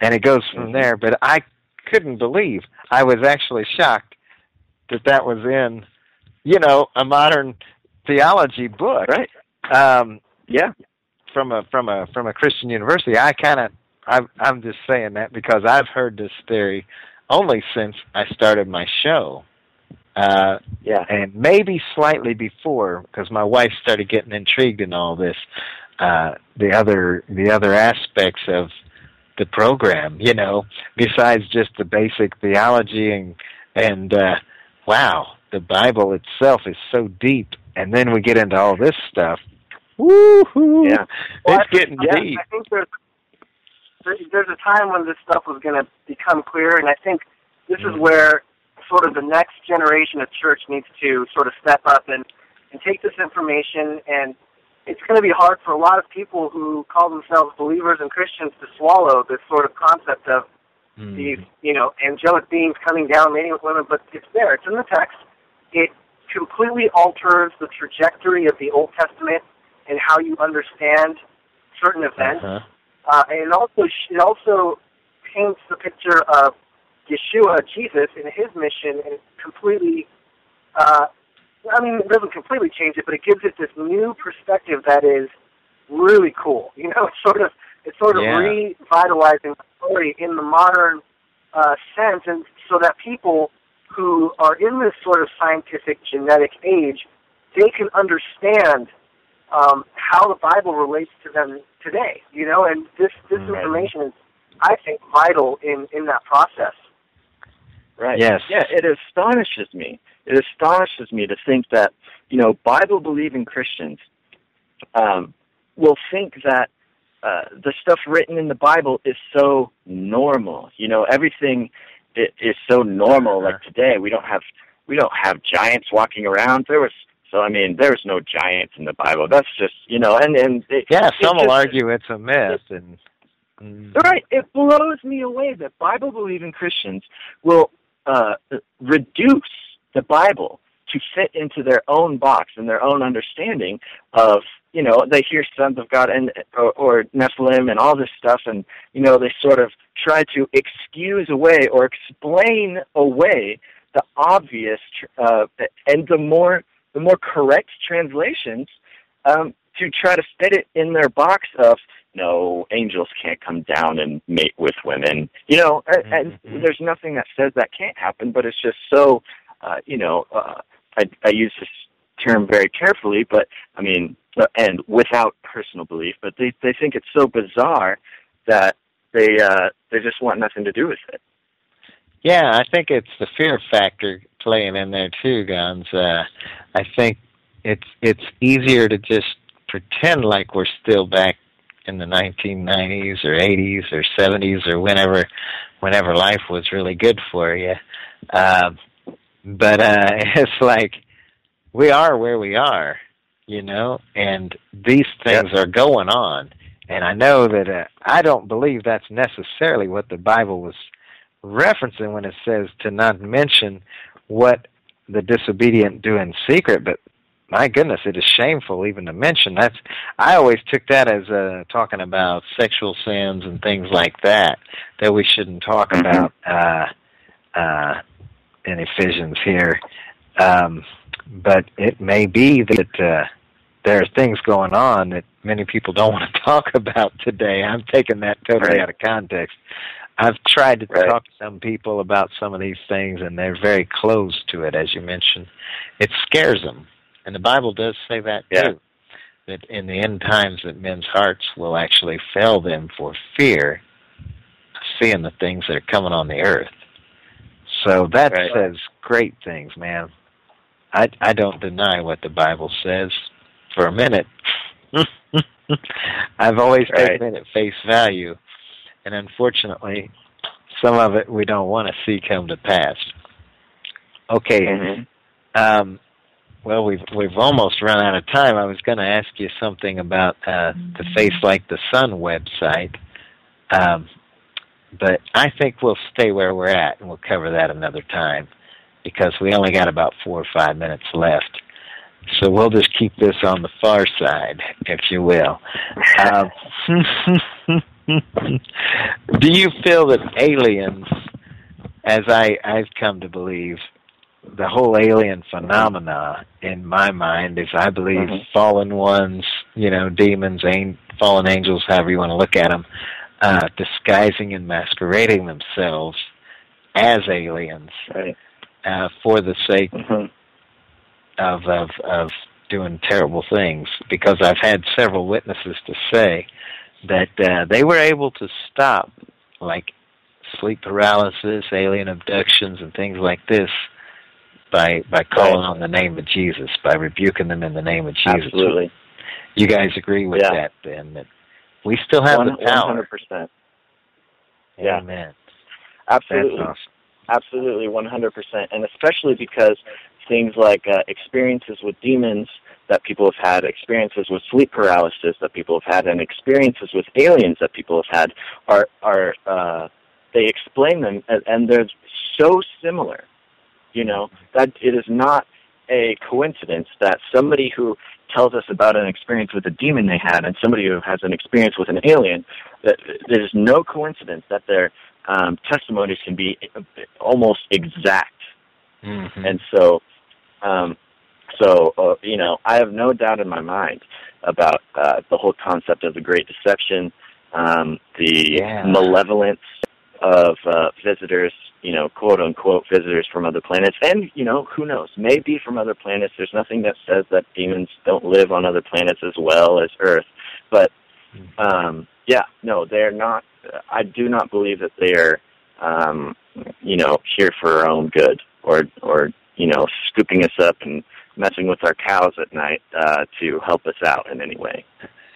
And it goes from Mhm. there. But I couldn't believe, I was actually shocked that that was in, you know, a modern theology book. Right. Um, Yeah. from a from a from a Christian university. I kind of I'm I'm just saying that because I've heard this theory only since I started my show, uh, Yeah. and maybe slightly before because my wife started getting intrigued in all this, uh, the other the other aspects of the program. You know, besides just the basic theology and and uh, wow, the Bible itself is so deep, and then we get into all this stuff. Woo-hoo. Yeah. Well, it's getting yeah, deep. I think there's there's a time when this stuff was going to become clear, and I think this is Mhm. where sort of the next generation of church needs to sort of step up and and take this information and it's going to be hard for a lot of people who call themselves believers and Christians to swallow this sort of concept of Mm. these, you know, angelic beings coming down, mating with women, but it's there. It's in the text. It completely alters the trajectory of the Old Testament and how you understand certain events. Uh-huh. Uh, and it also it also paints the picture of Yeshua, Jesus, and his mission, and completely. Uh, I mean, it doesn't completely change it, but it gives it this new perspective that is really cool. You know, it's sort of it's sort of Yeah. revitalizing the story in the modern uh, sense, and so that people who are in this sort of scientific genetic age, they can understand um, how the Bible relates to them today. You know, and this this Right. information is, I think, vital in in that process. Right. Yes. Yeah, it astonishes me. It astonishes me to think that, you know, Bible believing Christians um, will think that uh, the stuff written in the Bible is so normal. You know, everything is so normal. Like today, we don't have we don't have giants walking around. There was so I mean, there's no giants in the Bible. That's just you know, and and it, Yeah, some will argue it's a myth, and mm, Right. It blows me away that Bible believing Christians will uh, reduce the Bible to fit into their own box and their own understanding of, you know, they hear sons of God and or, or Nephilim and all this stuff, and you know they sort of try to excuse away or explain away the obvious tr- uh, and the more the more correct translations um, to try to fit it in their box of no, angels can't come down and mate with women. You know, and, and Mhm. there's nothing that says that can't happen, but it's just so, uh, you know, uh, I, I use this term very carefully, but I mean, uh, and without personal belief, but they they think it's so bizarre that they uh, they just want nothing to do with it. yeah, I think it's the fear factor playing in there too, Gonz. Uh, I think it's it's easier to just pretend like we're still back in the 1990s or 80s or 70s or whenever whenever life was really good for you. Um, but uh, it's like we are where we are, you know, and these things are going on. And I know that uh, I don't believe that's necessarily what the Bible was referencing when it says to not mention what the disobedient do in secret, but my goodness, it is shameful even to mention. That's I always took that as uh, talking about sexual sins and things like that that we shouldn't talk Mhm. about uh, uh, in Ephesians here. Um, but it may be that uh, there are things going on that many people don't want to talk about today. I'm taking that totally Right. out of context. I've tried to Right. talk to some people about some of these things, and they're very closed to it, as you mentioned. It scares them, and the Bible does say that Yeah. too. That in the end times, that men's hearts will actually fail them for fear, seeing the things that are coming on the earth. So that Right. says great things, man. I I don't deny what the Bible says. for a minute. I've always Right. taken it at face value, and unfortunately, some of it we don't want to see come to pass. Okay, Mhm. um, well, we've we've almost run out of time. I was going to ask you something about uh, the Face Like the Sun website, um, but I think we'll stay where we're at, and we'll cover that another time because we only got about four or five minutes left. So we'll just keep this on the far side, if you will. Um, do you feel that aliens, as I, I've come to believe, the whole alien phenomena in my mind is I believe Mhm. fallen ones, you know, demons, an- fallen angels, however you want to look at them, uh, disguising and masquerading themselves as aliens Right. uh, for the sake Mhm. of, of of doing terrible things. Because I've had several witnesses to say that uh, they were able to stop like sleep paralysis, alien abductions, and things like this by by calling Right. on the name of Jesus, by rebuking them in the name of Jesus. Absolutely. You guys agree with Yeah. that then? That we still have One the power. hundred percent. Yeah. Amen. Absolutely. Awesome. Absolutely, 100%. And especially because things like uh, experiences with demons that people have had, experiences with sleep paralysis that people have had, and experiences with aliens that people have had are, are uh, they explain them, and, and they're so similar, you know, that it is not a coincidence that somebody who tells us about an experience with a demon they had and somebody who has an experience with an alien, that there's no coincidence that their um, testimonies can be almost exact. Mhm. And so, um, so uh, you know, I have no doubt in my mind about uh, the whole concept of the Great Deception, um, the Yeah. malevolence of uh, visitors, you know, quote unquote visitors from other planets, and you know, who knows, maybe from other planets. There's nothing that says that demons don't live on other planets as well as Earth, but um, yeah, no, they're not. I do not believe that they are, um, you know, here for our own good or or you know, scooping us up and messing with our cows at night uh, to help us out in any way.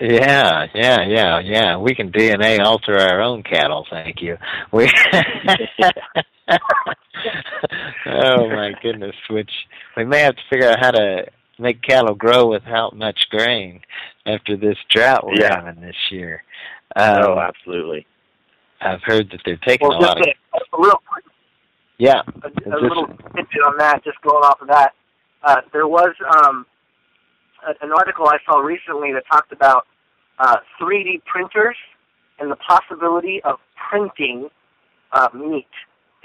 Yeah, yeah, yeah, yeah. We can DNA alter our own cattle, thank you. We Oh my goodness, which we may have to figure out how to make cattle grow without much grain after this drought we're Yeah. having this year. Um, oh, absolutely. I've heard that they're taking Well, a lot just of a, a real quick, yeah. a, a Just- little tidbit on that, just going off of that. Uh, there was um, a, an article I saw recently that talked about uh, 3D printers and the possibility of printing uh, meat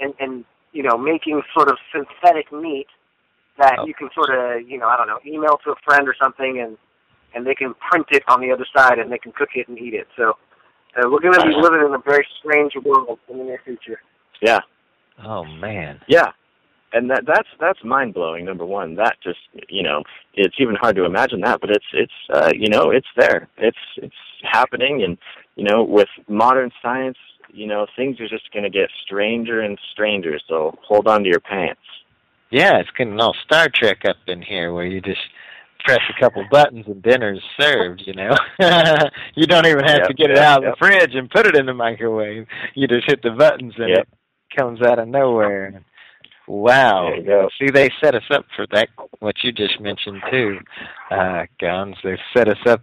and, and you know making sort of synthetic meat that Oh. you can sort of you know I don't know email to a friend or something and and they can print it on the other side and they can cook it and eat it. So uh, we're going to be living in a very strange world in the near future. Yeah, Oh man. yeah. And that that's that's mind blowing. Number one, that just you know it's even hard to imagine that, but it's it's uh, you know it's there. It's it's happening, and you know with modern science, you know things are just going to get stranger and stranger. So hold on to your pants. Yeah, it's getting all Star Trek up in here where you just press a couple buttons and dinner's served, you know. you don't even have Yep, to get it yep, out of yep. the fridge and put it in the microwave. You just hit the buttons and Yep. it comes out of nowhere. Wow. There you go. See, they set us up for that, what you just mentioned too, uh, Gonz. They've set us up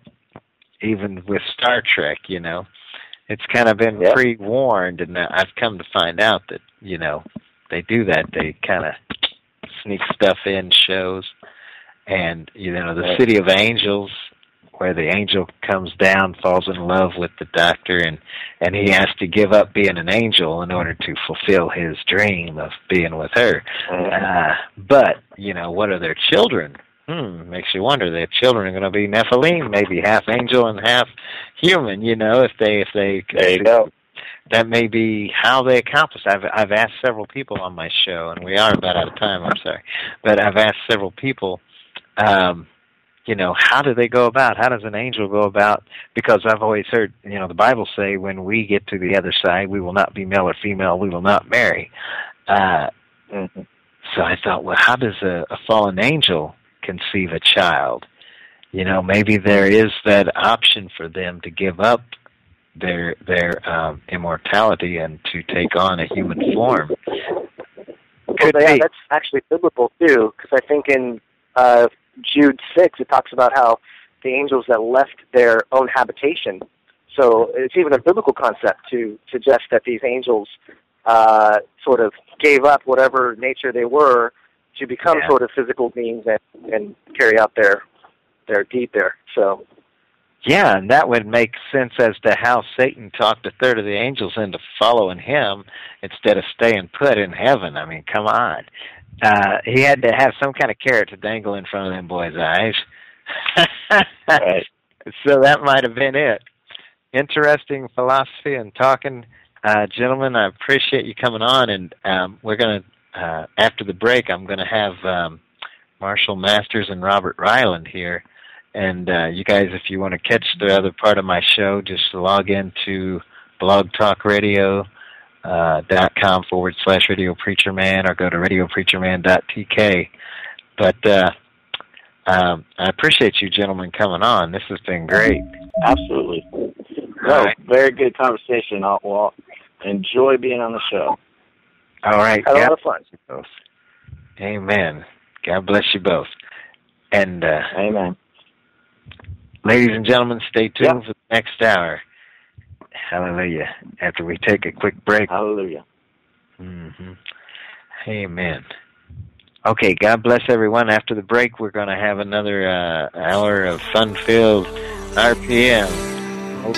even with Star Trek, you know. It's kind of been Yep. pre-warned, and I've come to find out that, you know, they do that. They kind of sneak stuff in shows. And, you know, the. City of Angels, where the angel comes down, falls in love with the doctor, and, and he has to give up being an angel in order to fulfill his dream of being with her. Uh, but, you know, what are their children? Hmm, makes you wonder. Their children are going to be Nephilim, maybe half angel and half human. You know, if they if they There you go. that may be how they accomplish. I've I've asked several people on my show, and we are about out of time. I'm sorry, but I've asked several people. Um, you know, how do they go about? How does an angel go about? Because I've always heard, you know, the Bible say, when we get to the other side, we will not be male or female. We will not marry. Uh, Mhm. so I thought, well, how does a, a fallen angel conceive a child? you know, maybe there is that option for them to give up their their um, immortality and to take on a human form. Could well, yeah, that's actually biblical too, because I think in uh, Jude six it talks about how the angels that left their own habitation. So it's even a biblical concept to suggest that these angels uh, sort of gave up whatever nature they were to become Yeah. sort of physical beings and, and carry out their their deed there. So Yeah, and that would make sense as to how Satan talked a third of the angels into following him instead of staying put in heaven. I mean, come on. Uh, he had to have some kind of carrot to dangle in front of them boys' eyes. Right. So that might have been it. Interesting philosophy and talking. Uh, gentlemen, I appreciate you coming on, and um, we're going to, uh, after the break, I'm going to have um, Marshall Masters and Robert Ryland here. And uh, you guys, if you want to catch the other part of my show, just log into blogtalkradio uh, dot com forward slash radio preacher man or go to radiopreacherman.tk. But uh, um, I appreciate you gentlemen coming on. This has been great. Absolutely. No, right. very good conversation. I'll, well, enjoy being on the show. All right. had a lot of fun. you both. Amen. God bless you both. And uh, Amen. ladies and gentlemen, stay tuned Yeah. for the next hour. Hallelujah. After we take a quick break. Hallelujah. hmm Amen. Okay, God bless everyone. After the break, we're going to have another uh, hour of fun-filled RPM. Hold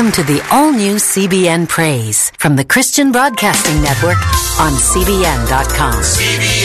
Welcome to the all new CBN Praise from the Christian Broadcasting Network on CBN.com. CBN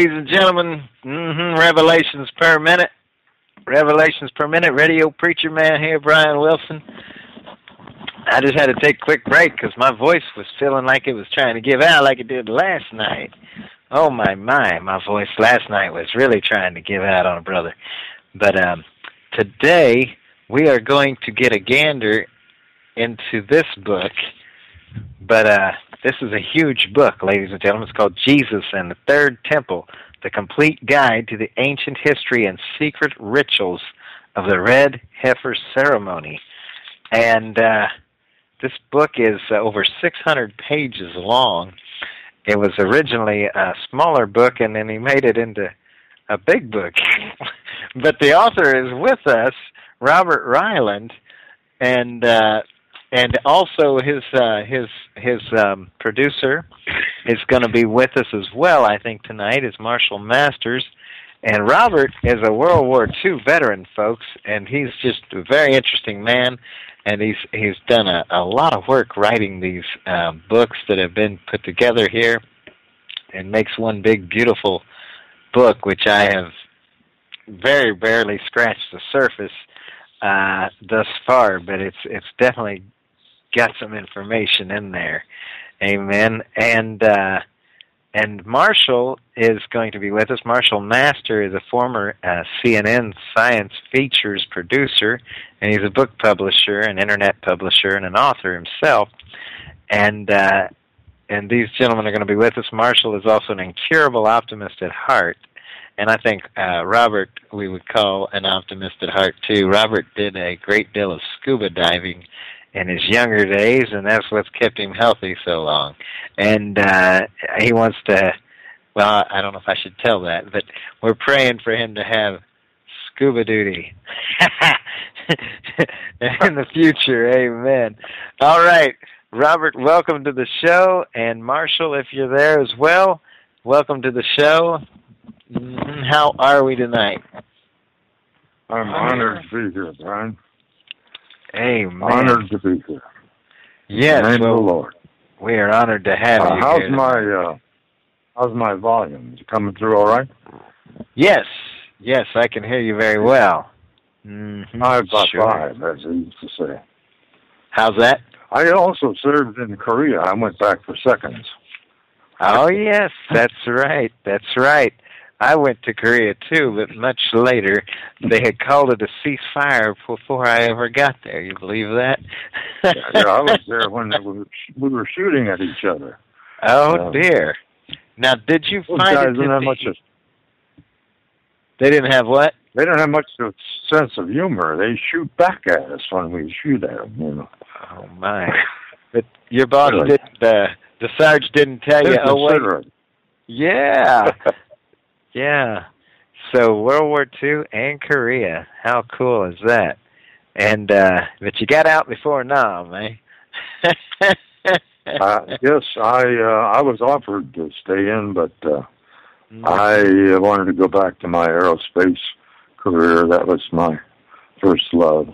ladies and gentlemen. hmm Revelations per minute. Revelations per minute. Radio preacher man here, Brian Wilson. I just had to take a quick break because my voice was feeling like it was trying to give out, like it did last night. Oh my my, my voice last night was really trying to give out on a brother. But um, today we are going to get a gander into this book. But uh, this is a huge book, ladies and gentlemen. It's called Jesus and the Third Temple: The Complete Guide to the Ancient History and Secret Rituals of the Red Heifer Ceremony. And uh, this book is uh, over 600 pages long. It was originally a smaller book, and then he made it into a big book. but the author is with us, Robert Ryland, and uh, and also his uh, his his um, producer is going to be with us as well. I think tonight is Marshall Masters, and Robert is a World War II veteran, folks, and he's just a very interesting man. And he's he's done a, a lot of work writing these uh, books that have been put together here, and makes one big beautiful book, which I have very barely scratched the surface uh, thus far, but it's it's definitely got some information in there. Amen. And uh, and Marshall is going to be with us. Marshall Master is a former uh, CNN science features producer, and he's a book publisher, an internet publisher, and an author himself. And uh, and these gentlemen are going to be with us. Marshall is also an incurable optimist at heart, and I think uh, Robert we would call an optimist at heart too. Robert did a great deal of scuba diving in his younger days, and that's what's kept him healthy so long. And uh, he wants to. Well, I don't know if I should tell that, but we're praying for him to have scuba duty in the future. Amen. All right, Robert, welcome to the show, and Marshall, if you're there as well, welcome to the show. Mhm. How are we tonight? I'm honored to be here, Brian. Amen. Honored to be here. Yes, Name well, the Lord. we are honored to have Uh, you how's here. my uh, how's my volume? Is it coming through all right? Yes, yes, I can hear you very well. Mm-hmm. Five by Sure. five, as they used to say. How's that? I also served in Korea. I went back for seconds. Oh yes, that's right. That's right. I went to Korea too, but much later. They had called it a ceasefire before I ever got there. You believe that? yeah, I was there when they were, we were shooting at each other. oh Um, dear. Now, did you Those find guys it? didn't have much. Of, They didn't have what? they don't have much of sense of humor. They shoot back at us when we shoot at them. You know. Oh my! But your boss Really? didn't. Uh, the sarge didn't tell you. They're Oh wait. Yeah. Yeah. So World War II and Korea. How cool is that? And uh but you got out before Nam, eh? uh, yes, I uh, I was offered to stay in, but uh, Mm-hmm. I wanted to go back to my aerospace career. That was my first love,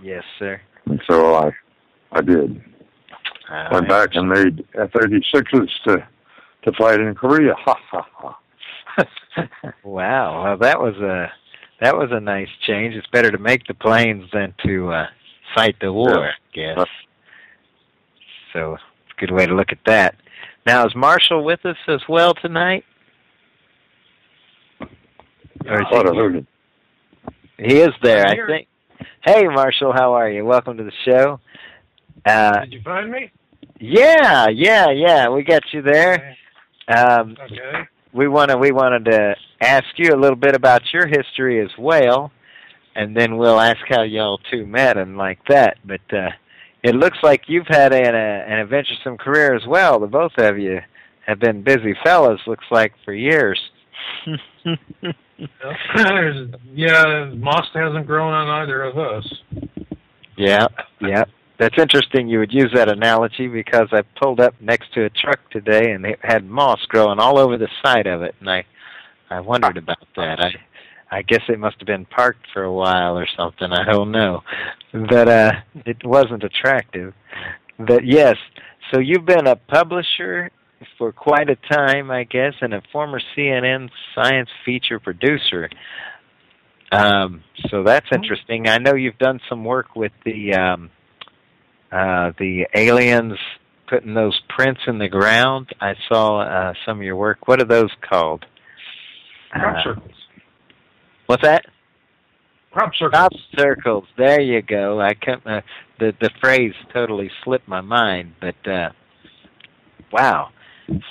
yes, sir. and so I I did. Uh, Went back and made F-36s to to fight in Korea. Ha ha ha. wow. Well, that was a that was a nice change. It's better to make the planes than to uh fight the war, I guess. So it's a good way to look at that. Now is Marshall with us as well tonight? Or is I thought I he, heard it. he is there, I'm I here. think. Hey Marshall, how are you? Welcome to the show. Uh Did you find me? yeah, yeah, yeah. We got you there. Um Okay. We wanna we wanted to ask you a little bit about your history as well, and then we'll ask how y'all two met and like that. But uh, it looks like you've had an, uh, an adventuresome career as well. The both of you have been busy fellas. Looks like for years. Yeah, moss hasn't grown on either of us. yeah, yeah. That's interesting. You would use that analogy because I pulled up next to a truck today and it had moss growing all over the side of it, and I I wondered about that. I I guess it must have been parked for a while or something. I don't know, but uh, it wasn't attractive. But yes, so you've been a publisher for quite a time, I guess, and a former CNN science feature producer. Um, so that's interesting. I know you've done some work with the um, uh, the aliens putting those prints in the ground. I saw uh, some of your work. What are those called? Crop Uh, circles. What's that? Crop circles. Crop circles. There you go. I can't, uh, the the phrase totally slipped my mind, but uh, wow,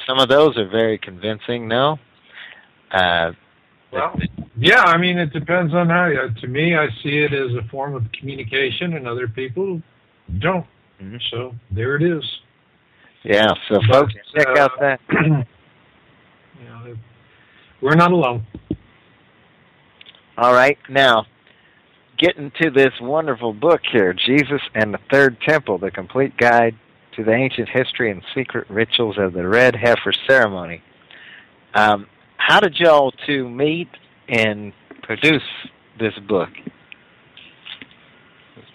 some of those are very convincing. No, uh, Well, yeah, I mean, it depends on how. Uh, to me, I see it as a form of communication, and other people don't. Mhm. So there it is. yeah. So But, folks, check uh, out that. you know, we're not alone. All right, now getting to this wonderful book here, Jesus and the Third Temple: The Complete Guide to the Ancient History and Secret Rituals of the Red Heifer Ceremony. Um, how did y'all two meet and produce this book?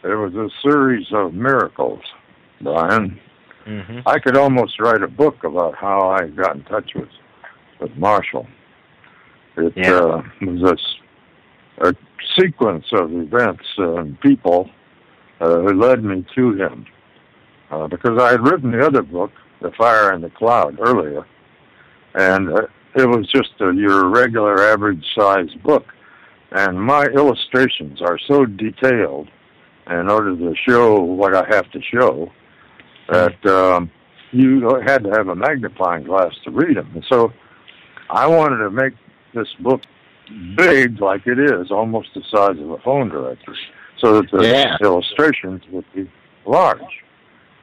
It was a series of miracles, Brian. Mm-hmm. I could almost write a book about how I got in touch with with Marshall. It Yeah. uh, was a sequence of events and people uh, who led me to him. Uh, because I had written the other book, The Fire and the Cloud, earlier, and uh, it was just a, your regular average sized book. And my illustrations are so detailed in order to show what I have to show that um, you had to have a magnifying glass to read them. And so I wanted to make this book big like it is, almost the size of a phone directory, so that the Yeah. illustrations would be large.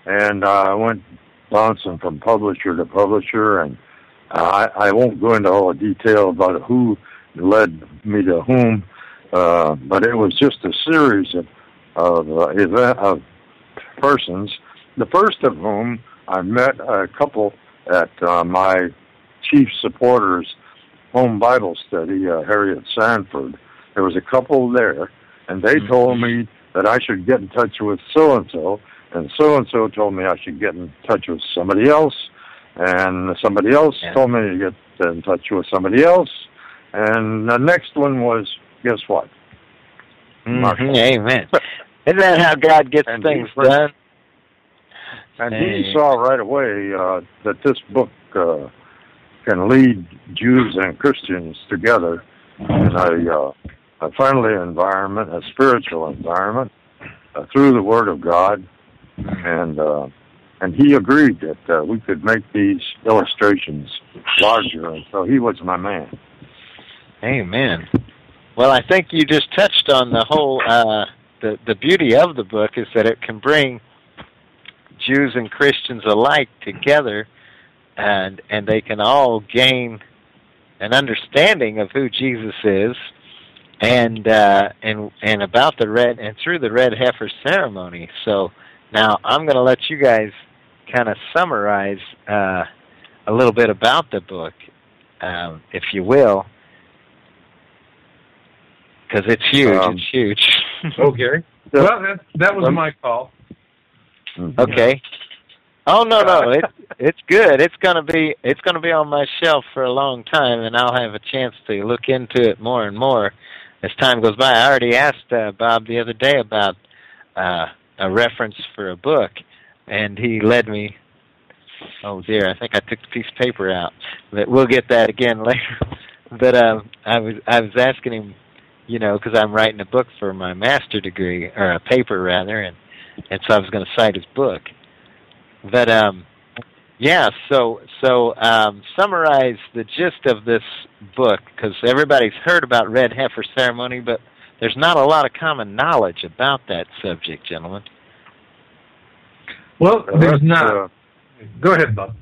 And uh, I went bouncing from publisher to publisher, and uh, I, I won't go into all the detail about who led me to whom, uh, but it was just a series of of uh, event of persons. The first of whom I met a couple at uh, my chief supporters home Bible study, uh, Harriet Sanford. There was a couple there, and they told me that I should get in touch with so and so, and so and so told me I should get in touch with somebody else, and somebody else Yeah. told me to get in touch with somebody else, and the next one was guess what? Mhm, Amen. Isn't that how God gets And things he- done? And Hey. he saw right away uh, that this book uh, can lead Jews and Christians together in a, uh, a friendly environment, a spiritual environment, uh, through the Word of God, and uh, and he agreed that uh, we could make these illustrations larger, and so he was my man. Amen. Well, I think you just touched on the whole uh the the beauty of the book is that it can bring Jews and Christians alike together and and they can all gain an understanding of who Jesus is and uh and and about the red and through the red heifer ceremony. So now I'm going to let you guys kind of summarize uh a little bit about the book um if you will because it's huge. Um, it's huge. Oh, Gary. Well, that that was Um, my call. okay. Oh no no it it's good. It's gonna be it's gonna be on my shelf for a long time, and I'll have a chance to look into it more and more as time goes by. I already asked uh, Bob the other day about uh, a reference for a book, and he led me. Oh dear, I think I took the piece of paper out, but we'll get that again later. But um, I was I was asking him you know, because I'm writing a book for my master degree or a paper rather, and and so I was going to cite his book. But um, yeah, so so um, summarize the gist of this book because everybody's heard about red heifer ceremony, but there's not a lot of common knowledge about that subject, gentlemen. Well, there's not. uh, Go ahead, Bob.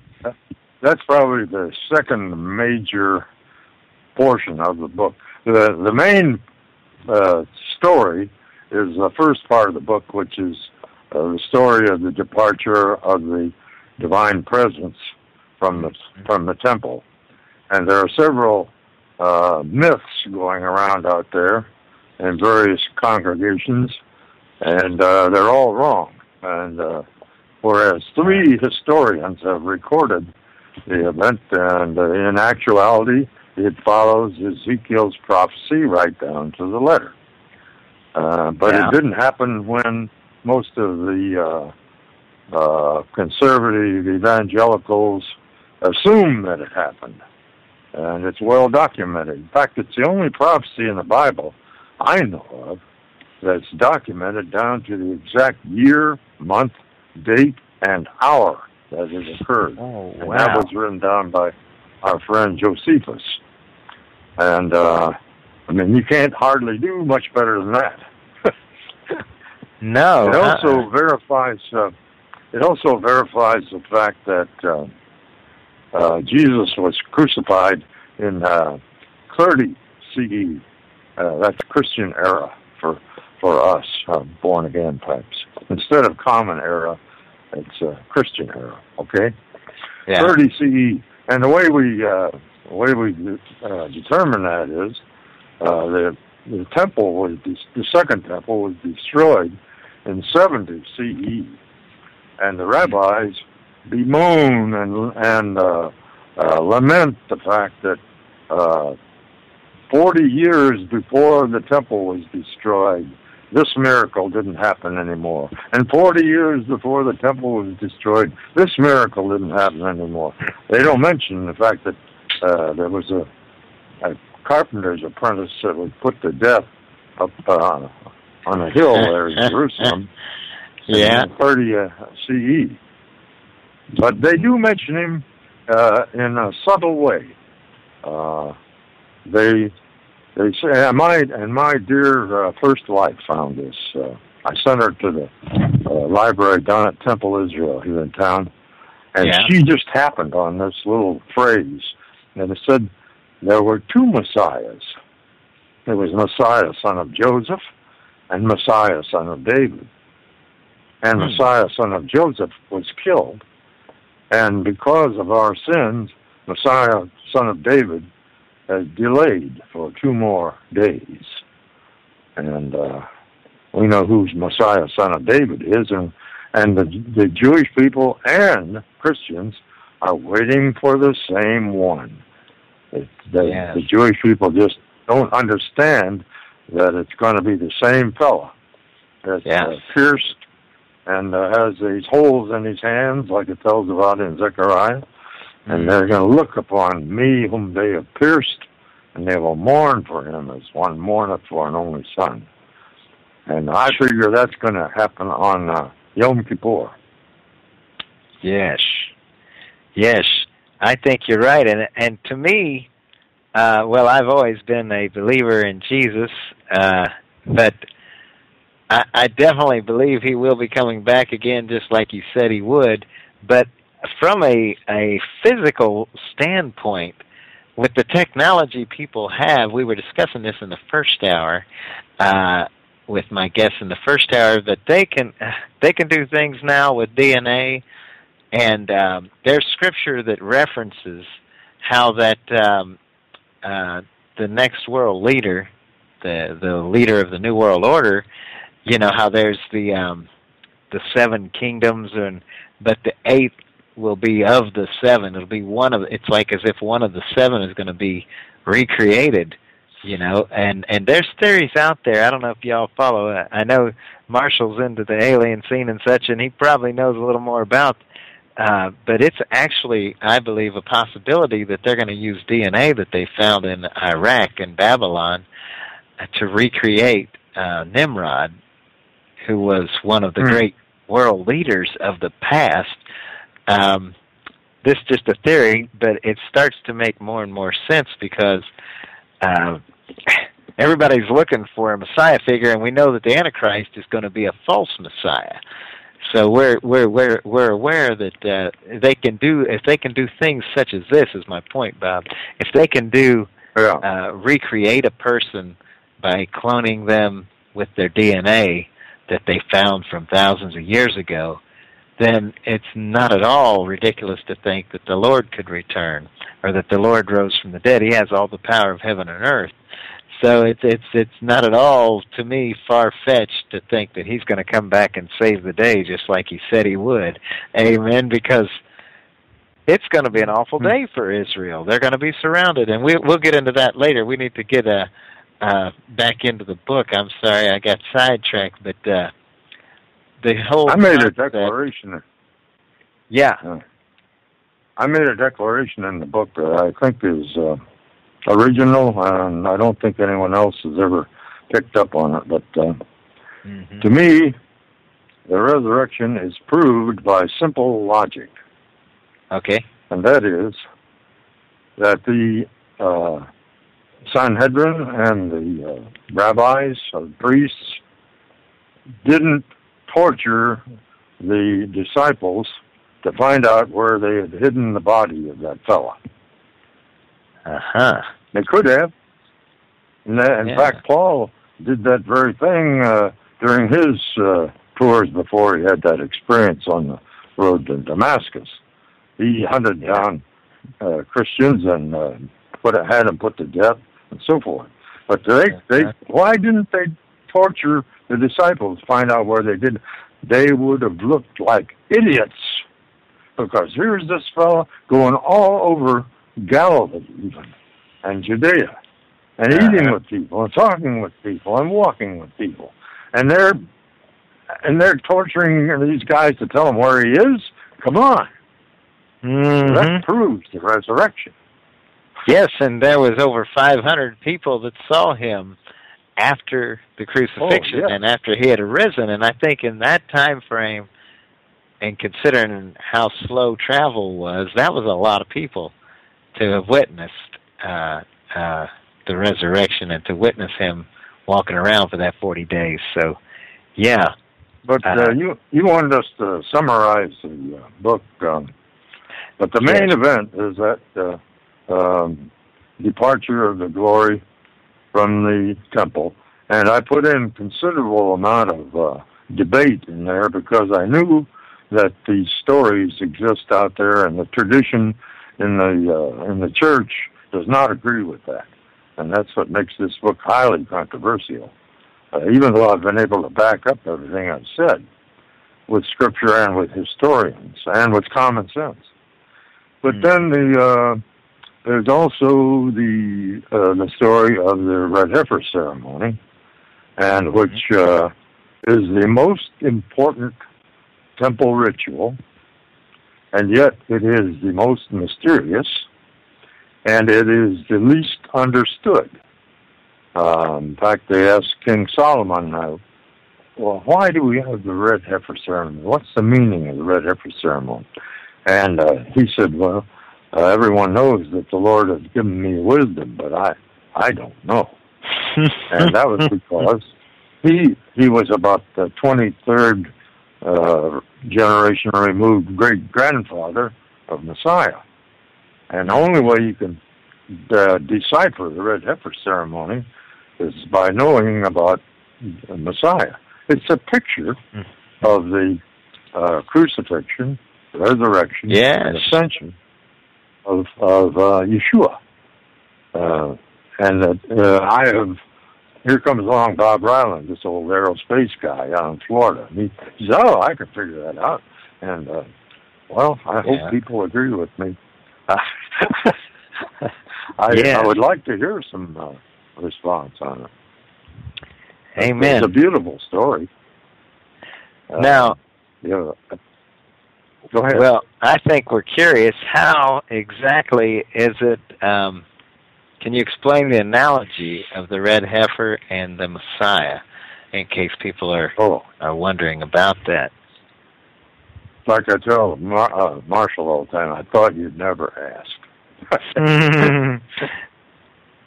that's probably the second major portion of the book. The the main uh, story is the first part of the book, which is uh, the story of the departure of the divine presence from the from the temple, and there are several uh, myths going around out there in various congregations, and uh, they're all wrong. And uh, whereas three historians have recorded the event, and uh, in actuality, it follows Ezekiel's prophecy right down to the letter. Uh, but Yeah. it didn't happen when most of the uh, uh, conservative evangelicals assume that it happened. And it's well documented. In fact, it's the only prophecy in the Bible I know of that's documented down to the exact year, month, date, and hour that it occurred. Oh, And that was written down by our friend Josephus. And, uh, I mean, you can't hardly do much better than that. no. It also uh-uh. verifies. Uh, it also verifies the fact that uh, uh, Jesus was crucified in uh, 30 CE. Uh, that's Christian era for for us uh, born again types. Instead of common era, it's uh, Christian era. Okay. yeah. 30 CE. And the way we uh, the way we uh, determine that is uh, the the temple was de- the second temple was destroyed in 70 CE, and the rabbis bemoan and and uh, uh, lament the fact that uh, 40 years before the temple was destroyed, this miracle didn't happen anymore. And 40 years before the temple was destroyed, this miracle didn't happen anymore. They don't mention the fact that uh, there was a, a carpenter's apprentice that was put to death up uh, on a hill there in Jerusalem Yeah. in 30 uh, CE. But they do mention him uh, in a subtle way. Uh, they they say, and my and my dear uh, first wife found this. Uh, I sent her to the uh, library down at Temple Israel here in town, and Yeah. she just happened on this little phrase, and it said there were two messiahs. There was Messiah, son of Joseph, and Messiah, son of David. And Hmm. Messiah, son of Joseph, was killed. And because of our sins, Messiah, son of David, has delayed for two more days. And uh, we know who's Messiah, son of David is, and and the the Jewish people and Christians are waiting for the same one. It, Yes. the Jewish people just don't understand that it's going to be the same fella that's Yes. uh, pierced and uh, has these holes in his hands, like it tells about in Zechariah. And they're going to look upon me whom they have pierced, and they will mourn for him as one mourneth for an only son. And I figure that's going to happen on uh, Yom Kippur. Yes, yes, I think you're right, and and to me, uh, well, I've always been a believer in Jesus, uh, but I, I definitely believe he will be coming back again, just like he said he would. But from a a physical standpoint, with the technology people have, we were discussing this in the first hour. Uh, with my guests in the first hour that they can they can do things now with DNA and um, there's scripture that references how that um, uh, the next world leader, the the leader of the new world order, you know how there's the um, the seven kingdoms and but the eighth will be of the seven. It'll be one of it's like as if one of the seven is going to be recreated. You know, and and there's theories out there. I don't know if y'all follow. it. I know Marshall's into the alien scene and such, and he probably knows a little more about uh, but it's actually, I believe, a possibility that they're going to use DNA that they found in Iraq and Babylon uh, to recreate uh, Nimrod, who was one of the Hmm. great world leaders of the past. Um, this is just a theory, but it starts to make more and more sense because uh, everybody's looking for a Messiah figure, and we know that the Antichrist is going to be a false Messiah. So we're we're we're we're aware that uh, they can do if they can do things such as this is my point, Bob. If they can do Yeah. uh, recreate a person by cloning them with their DNA that they found from thousands of years ago, then it's not at all ridiculous to think that the Lord could return or that the Lord rose from the dead. He has all the power of heaven and earth. So it's it's it's not at all to me far fetched to think that he's going to come back and save the day just like he said he would. Amen. Because it's going to be an awful day for Israel. They're going to be surrounded, and we, we'll get into that later. We need to get uh, uh, back into the book. I'm sorry, I got sidetracked, but uh, the whole I made a concept- declaration. Yeah, I made a declaration in the book that I think is uh, original, and I don't think anyone else has ever picked up on it. But uh, Mhm. to me, the resurrection is proved by simple logic, okay. and that is that the uh, Sanhedrin and the uh, rabbis or priests didn't torture the disciples to find out where they had hidden the body of that fella. Uh huh. They could have. In, that, in Yeah. fact, Paul did that very thing uh, during his uh, tours before he had that experience on the road to Damascus. He hunted down uh, Christians and uh, put had them put to death and so forth. But they, they, why didn't they torture the disciples? Find out where they did. They would have looked like idiots because here's this fellow going all over Galilee, even and Judea, and eating with people, and talking with people, and walking with people, and they're and they're torturing these guys to tell them where he is. Come on, Mhm. that proves the resurrection. Yes, and there was over 500 people that saw him after the crucifixion Oh, yeah. and after he had arisen. And I think in that time frame, and considering how slow travel was, that was a lot of people to have witnessed uh, uh, the resurrection and to witness him walking around for that 40 days. So, yeah. But uh, Uh-huh. you you wanted us to summarize the uh, book, um, but the main event is that uh, um, departure of the glory from the temple, and I put in considerable amount of uh, debate in there because I knew that these stories exist out there, and the tradition in the uh, in the church does not agree with that, and that's what makes this book highly controversial uh, even though I've been able to back up everything I've said with scripture and with historians and with common sense. But Hmm. then the uh, there's also the uh, the story of the red heifer ceremony, and which uh, is the most important temple ritual, and yet it is the most mysterious, and it is the least understood. Um, in fact, they asked King Solomon, uh, well, why do we have the red heifer ceremony? What's the meaning of the red heifer ceremony? And uh, he said, well, uh, everyone knows that the Lord has given me wisdom, but I, I don't know. And that was because he he was about the 23rd uh, generation removed great grandfather of Messiah. And the only way you can uh, decipher the red heifer ceremony is by knowing about the Messiah. It's a picture Hmm. of the uh, crucifixion, resurrection, Yes. and ascension of of uh, Yeshua. Uh, and I have. Here comes along Bob Ryland, this old aerospace guy out in Florida. And he, says, "Oh, I can figure that out." And uh, well, I hope Yeah. people agree with me. I, Yeah. I would like to hear some uh, response on it. Amen. It's a beautiful story. Uh, now, yeah. Go ahead. Well, I think we're curious. How exactly is it? Um, can you explain the analogy of the red heifer and the Messiah, in case people are oh, are wondering about that? like I tell Mar- uh, Marshall all the time, I thought you'd never ask.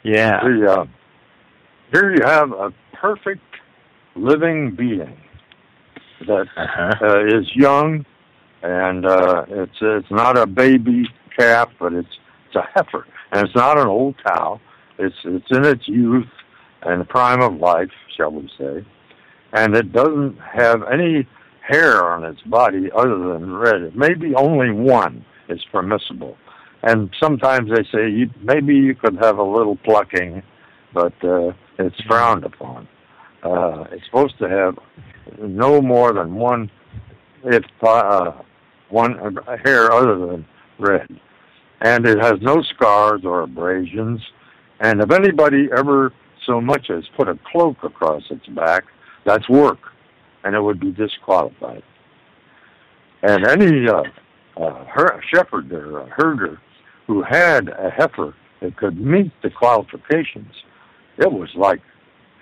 yeah. The, uh, here you have a perfect living being that Uh-huh. uh, is young, and uh, it's it's not a baby calf, but it's it's a heifer, and it's not an old cow. It's it's in its youth and the prime of life, shall we say, and it doesn't have any hair on its body other than red. Maybe only one is permissible, and sometimes they say you, maybe you could have a little plucking, but uh, it's frowned upon. Uh, it's supposed to have no more than one, if uh, one hair other than red. And it has no scars or abrasions. And if anybody ever so much as put a cloak across its back, that's work, and it would be disqualified. And any uh, uh, her, shepherd or a herder who had a heifer that could meet the qualifications, it was like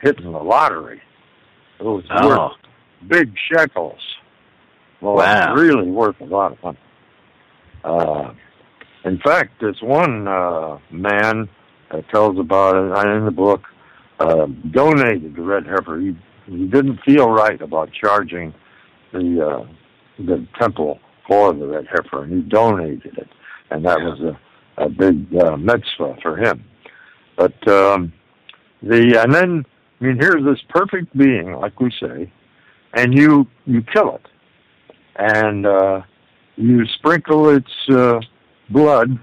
hitting the lottery. It was Oh, worth big shekels. Well, Wow. really worth a lot of money. Uh, in fact, this one uh, man uh, tells about it uh, in the book. Uh, donated the red heifer. He he didn't feel right about charging the uh, the temple for the red heifer, and he donated it, and that was a a big uh, mitzvah for him. But um, the and then I mean here's this perfect being, like we say, and you you kill it, and uh, you sprinkle its uh, blood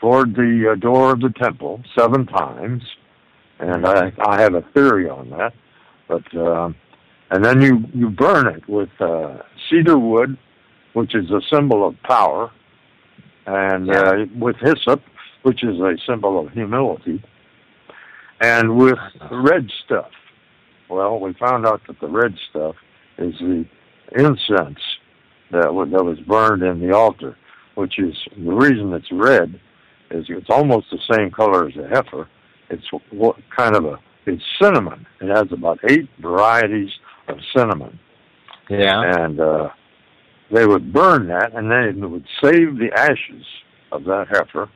toward the uh, door of the temple seven times, and I I have a theory on that, but um, and then you you burn it with uh, cedar wood, which is a symbol of power, and uh, with hyssop, which is a symbol of humility, and with red stuff. Well, we found out that the red stuff is the incense that was, that was burned in the altar, which is the reason it's red is it's almost the same color as a heifer. It's what kind of a it's cinnamon. It has about eight varieties of cinnamon, yeah. and uh, they would burn that, and then they would save the ashes of that heifer,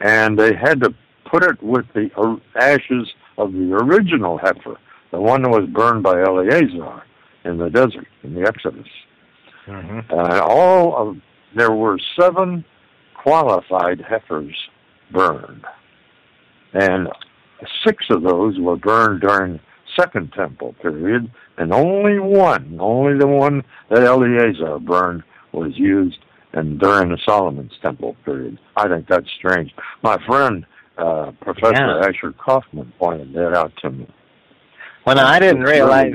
and they had to put it with the ashes of the original heifer, the one that was burned by Eleazar in the desert in the Exodus. hmm Uh, all of there were seven qualified heifers burned, and six of those were burned during Second Temple period, and only one, only the one that Eleazar burned, was used and during the Solomon's Temple period. I think that's strange. My friend uh, Professor Yeah. Asher Kaufman pointed that out to me. Well, now, I didn't realize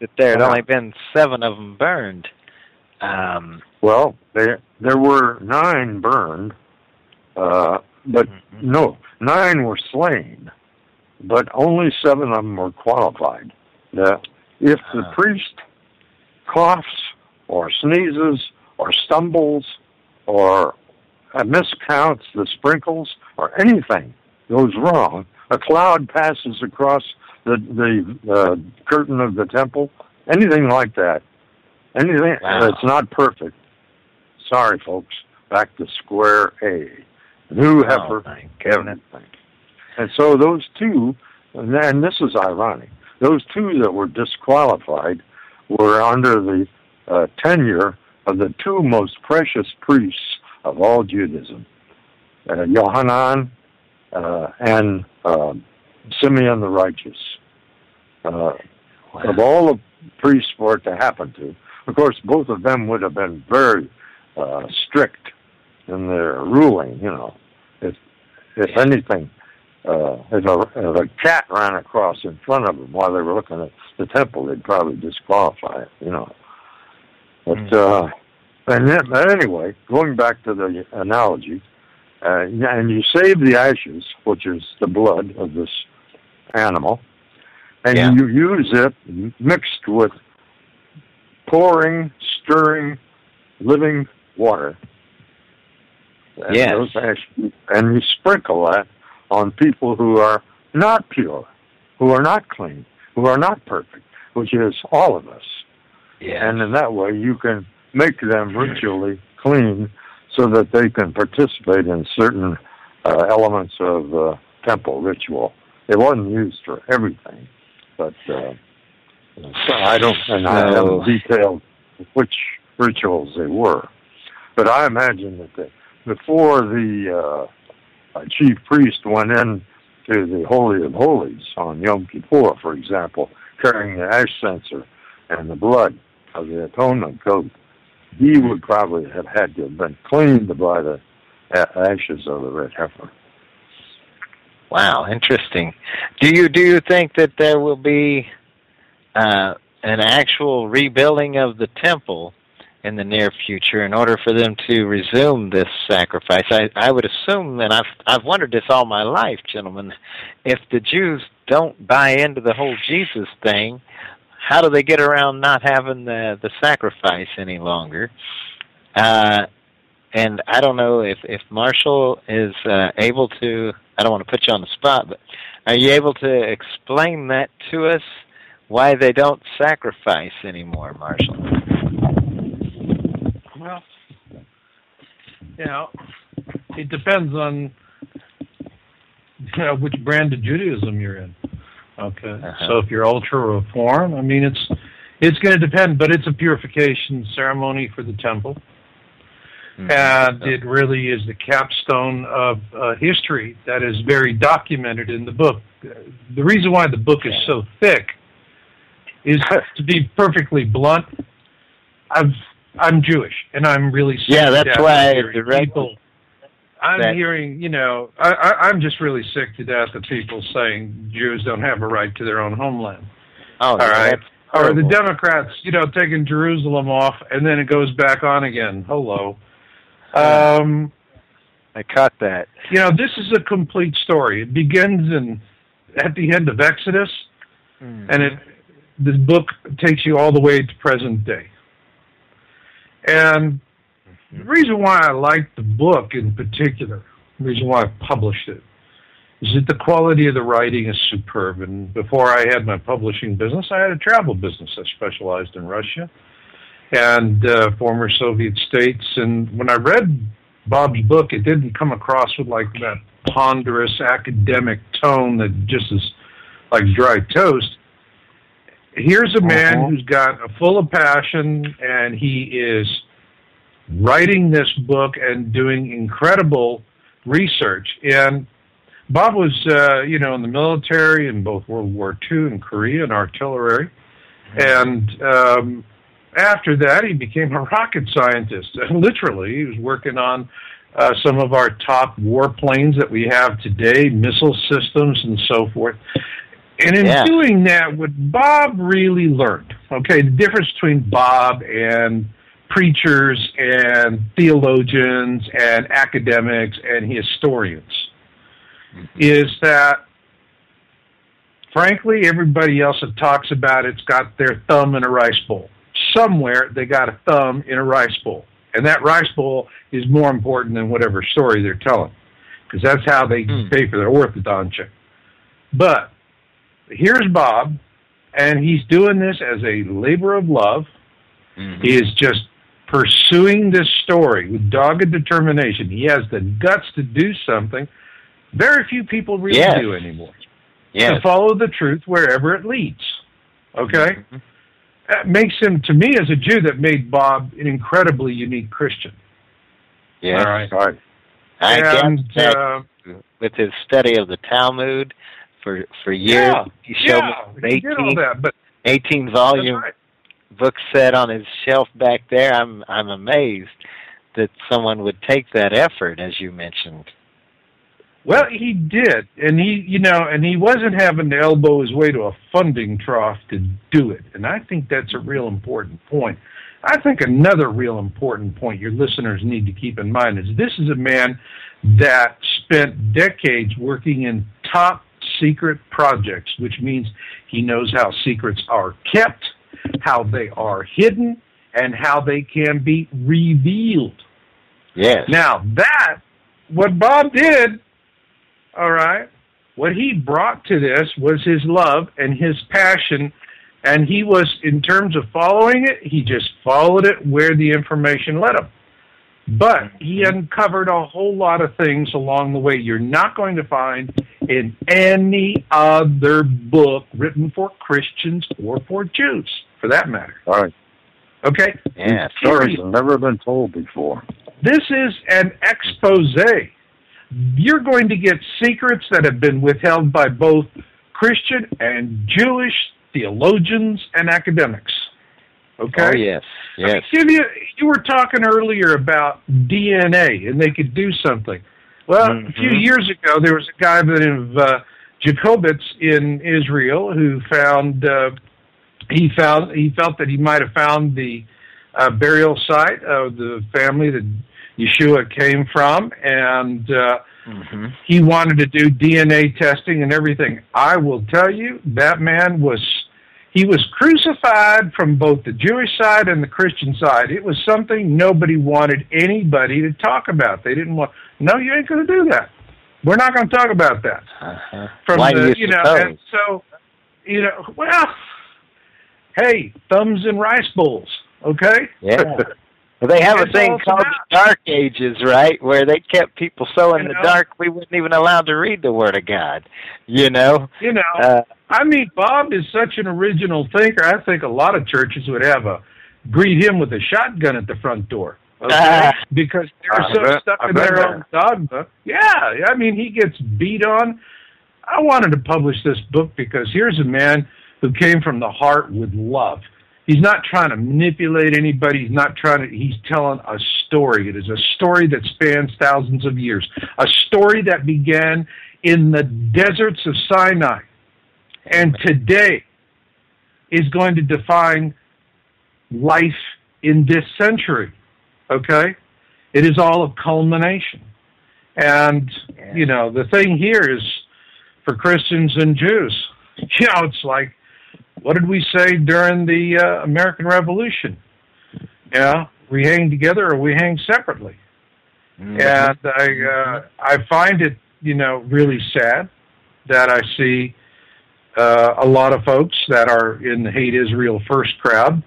that there had Yeah. only been seven of them burned. Um, Well, there there were nine burned, uh, but mhm. no, nine were slain, but only seven of them were qualified. Now, if the Ah. priest coughs or sneezes or stumbles or uh, miscounts the sprinkles or anything goes wrong, a cloud passes across the the uh, curtain of the temple, anything like that, anything Wow. that's not perfect. Sorry, folks, back to square A. New heifer, oh, goodness. and so those two, and then this is ironic, those two that were disqualified were under the uh, tenure of the two most precious priests of all Judaism, uh, Yohanan uh, and uh, Simeon the Righteous. Uh, of all the priests for it to happen to, of course, both of them would have been very uh, strict in their ruling. You know, if if anything, uh, if a if a cat ran across in front of them while they were looking at the temple, they'd probably disqualify it. You know, but Mm. uh, and then, but anyway, going back to the analogy, uh, and you save the ashes, which is the blood of this animal, and Yeah. you use it mixed with pouring, stirring, living water. And Yes. and you sprinkle that on people who are not pure, who are not clean, who are not perfect, which is all of us. Yeah. And in that way, you can make them ritually clean so that they can participate in certain uh, elements of uh, temple ritual. It wasn't used for everything, but uh, so I don't, and I haven't detailed which rituals they were. But I imagine that the, before the uh, uh, chief priest went in to the Holy of Holies on Yom Kippur, for example, carrying the ash censer and the blood of the atonement coat, he would probably have had to have been cleaned by the ashes of the red heifer. Wow, interesting. Do you do you think that there will be uh, an actual rebuilding of the temple in the near future in order for them to resume this sacrifice. I, I would assume, and I've I've wondered this all my life, gentlemen, if the Jews don't buy into the whole Jesus thing, how do they get around not having the the sacrifice any longer? Uh, and I don't know if if Marshall is uh, able to. I don't want to put you on the spot, but are you able to explain that to us? Why they don't sacrifice anymore, Marshall? Well, you know, it depends on you know which brand of Judaism you're in. Okay, Uh-huh. so if you're ultra reform, I mean, it's it's going to depend, but it's a purification ceremony for the temple, Mhm. and it really is the capstone of uh, history that is very documented in the book. The reason why the book is so thick is to be perfectly blunt. I've I'm Jewish, and I'm really sick Yeah, to that's death why of people. I'm that- hearing, you know, I, I, I'm just really sick to death of people saying Jews don't have a right to their own homeland. oh, all right. that's Or the. Democrats, you know, taking Jerusalem off and then it goes back on again. Hello. Um, I caught that. you know, this is a complete story. It begins in at the end of Exodus, and it this book takes you all the way to present day. And the reason why I like the book in particular, the reason why I published it, is that the quality of the writing is superb. And before I had my publishing business, I had a travel business. I specialized in Russia and uh, former Soviet states. And when I read Bob's book, it didn't come across with like that ponderous academic tone that just is like dry toast. Here's a man Uh-huh. who's got a full of passion and he is writing this book and doing incredible research. And Bob was, uh, you know, in the military in both World War II and Korea and artillery. And um, after that, he became a rocket scientist. Literally, he was working on uh, some of our top warplanes that we have today, missile systems and so forth. And in Yeah. doing that, what Bob really learned, okay, the difference between Bob and preachers and theologians and academics and historians is that frankly everybody else that talks about it's got their thumb in a rice bowl somewhere they got a thumb in a rice bowl and that rice bowl is more important than whatever story they're telling because that's how they Hmm. pay for their orthodontia but here's bob and he's doing this as a labor of love Mhm. he is just pursuing this story with dogged determination. He has the guts to do something very few people really Yes. do anymore. Yes. To follow the truth wherever it leads. Okay? Mhm. That makes him, to me, as a Jew, that made Bob an incredibly unique Christian. Yes. All right. All right. I and, uh, with his study of the Talmud for for years, yeah, he showed yeah, me he an did all 18, that, but 18 that's volume right. book set on his shelf back there. I'm I'm amazed that someone would take that effort, as you mentioned. Well, he did, and he, you know, and he wasn't having to elbow his way to a funding trough to do it, and I think that's a real important point. I think another real important point your listeners need to keep in mind is this is a man that spent decades working in top secret projects, which means he knows how secrets are kept, how they are hidden, and how they can be revealed. Yes. Now that what Bob did, all right, what he brought to this was his love and his passion, and he was in terms of following it, he just followed it where the information led him. But mm-hmm. he uncovered a whole lot of things along the way you're not going to find in any other book written for Christians or for Jews, for that matter. All right. Okay? Yeah, Stories have never been told before. This is an expose. You're going to get secrets that have been withheld by both Christian and Jewish theologians and academics. Okay? Oh yes. Yes. Give you, you were talking earlier about DNA and they could do something. Well, a few Mhm. years ago, there was a guy by the name of uh, Jacobitz in Israel who found uh, he found he felt that he might have found the uh, burial site of the family that Yeshua came from, and uh, hmm he wanted to do DNA testing and everything. I will tell you, that man was he was crucified from both the Jewish side and the Christian side. It was something nobody wanted anybody to talk about. They didn't want. No, you ain't going to do that. We're not going to talk about that. Uh-huh. From Why the, do you, know, and so you know, well, hey, thumbs in rice bowls, okay? Yeah. Well, they have a thing called about. the Dark Ages, right? Where they kept people so in You the know? dark we wasn't even allowed to read the Word of God. You know? You know, Uh, I mean, Bob is such an original thinker. I think a lot of churches would have a greet him with a shotgun at the front door. Okay? Ah. because they're I so bet- stuck I in their there. own dogma. Yeah, I mean, he gets beat on. I wanted to publish this book because here's a man who came from the heart with love. He's not trying to manipulate anybody. He's not trying to. He's telling a story. It is a story that spans thousands of years. A story that began in the deserts of Sinai, and today is going to define life in this century. Okay, it is all a culmination, and you know the thing here is for Christians and Jews. You know, it's like what did we say during the uh, American Revolution? Yeah, we hang together or we hang separately. mhm. And I uh, I find it you know really sad that I see uh, a lot of folks that are in the hate Israel first crowd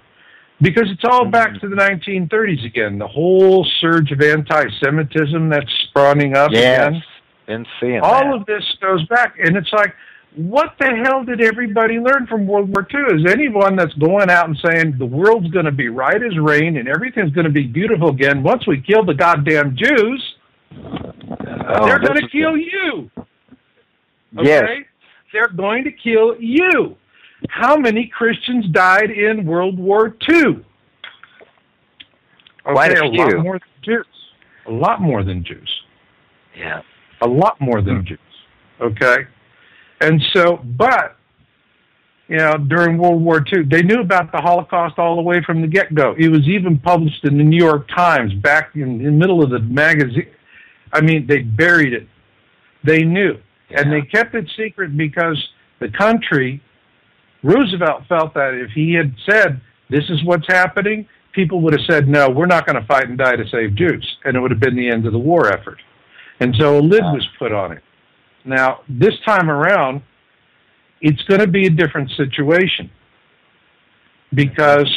because it's all back to the 1930s again. The whole surge of anti-Semitism that's spawning up yes. again. Been seeing All that. of this goes back, and it's like, what the hell did everybody learn from World War II? Is anyone that's going out and saying the world's going to be right as rain and everything's going to be beautiful again once we kill the goddamn Jews? Oh, they're going to kill good. you. Yes. Okay? They're going to kill you. How many Christians died in World War II? Quite a lot few. more than Jews. A lot more than Jews Yeah. a lot more than hmm. Jews. Okay, and so, but you know, during World War II, they knew about the Holocaust all the way from the get-go. It was even published in the New York Times back in, in the middle of the magazine. I mean, they buried it. They knew, and they kept it secret because the country, Roosevelt felt that if he had said this is what's happening, people would have said no, we're not going to fight and die to save Jews, and it would have been the end of the war effort. And so a lid was put on it. Now, this time around, it's going to be a different situation because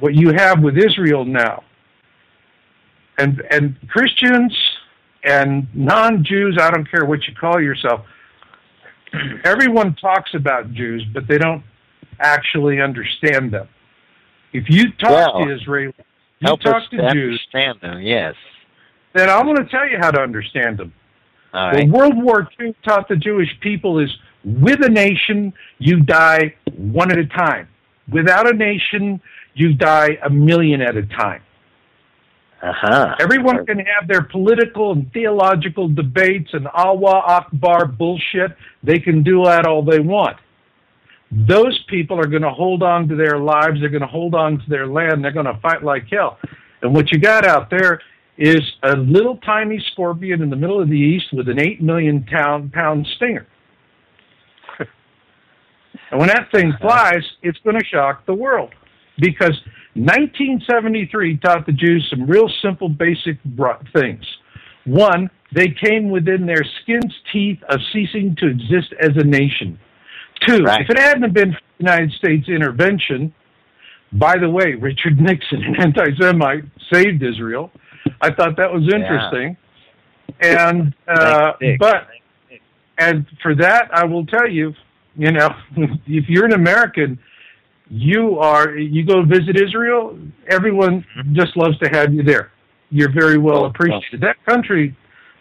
what you have with Israel now, and and Christians and non-Jews, I don't care what you call yourself, everyone talks about Jews, but they don't actually understand them. If you talk Well, to Israel, you Help talk us to to Jews, understand them. Yes. then I'm going to tell you how to understand them. All Well. World War II taught the Jewish people is with a nation, you die one at a time. Without a nation, you die a million at a time. Uh huh. Everyone can have their political and theological debates and Allah Akbar bullshit. They can do that all they want. Those people are going to hold on to their lives. They're going to hold on to their land. They're going to fight like hell. And what you got out there is a little tiny scorpion in the middle of the east with an eight million pound pound stinger. and when that thing flies, it's going to shock the world because 1973 taught the Jews some real simple, basic things. One, they came within their skin's teeth of ceasing to exist as a nation. Two, Right. if it hadn't been for the United States intervention, by the way, Richard Nixon, an anti-Semite, saved Israel. I thought that was interesting. And uh, but and for that, I will tell you, you know, if you're an American, you are you go visit Israel, everyone just loves to have you there. You're very well Oh, appreciated. That country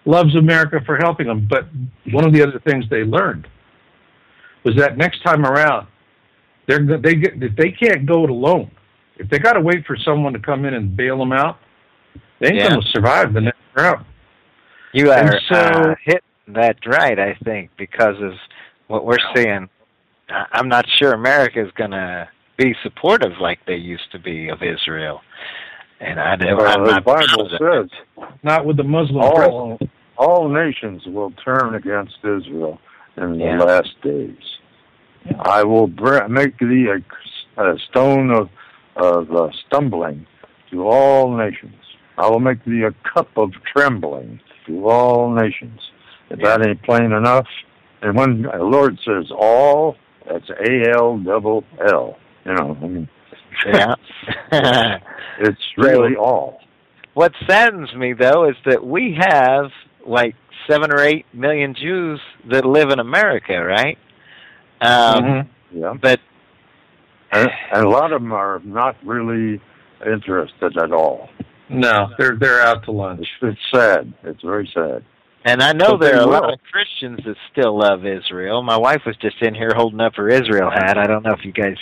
loves America for helping them. But one of the other things they learned was that next time around, they're they get if they can't go it alone. If they got to wait for someone to come in and bail them out, they ain't Yeah. going to survive the next round. You And are so- uh, hitting that right, I think, because of what we're seeing. I'm not sure America is going to be supportive like they used to be of Israel. And I never. Well, I'm the not Bible says Not with the Muslim all president. all nations will turn against Israel in Yeah. the last days. I will make thee a, a stone of of uh, stumbling to all nations. I will make thee a cup of trembling to all nations. If that ain't plain enough, and when the Lord says all, that's A L double L. You know, I mean, Yeah. it's really all. what saddens me though is that we have like seven or eight million Jews that live in America, right? Um, Mhm. Yeah. But And, and a lot of them are not really interested at all. No, they're they're out to lunch. It's, it's sad. It's very sad. And I know But there are a lot of Christians that still love Israel. My wife was just in here holding up her Israel hat. I don't know if you guys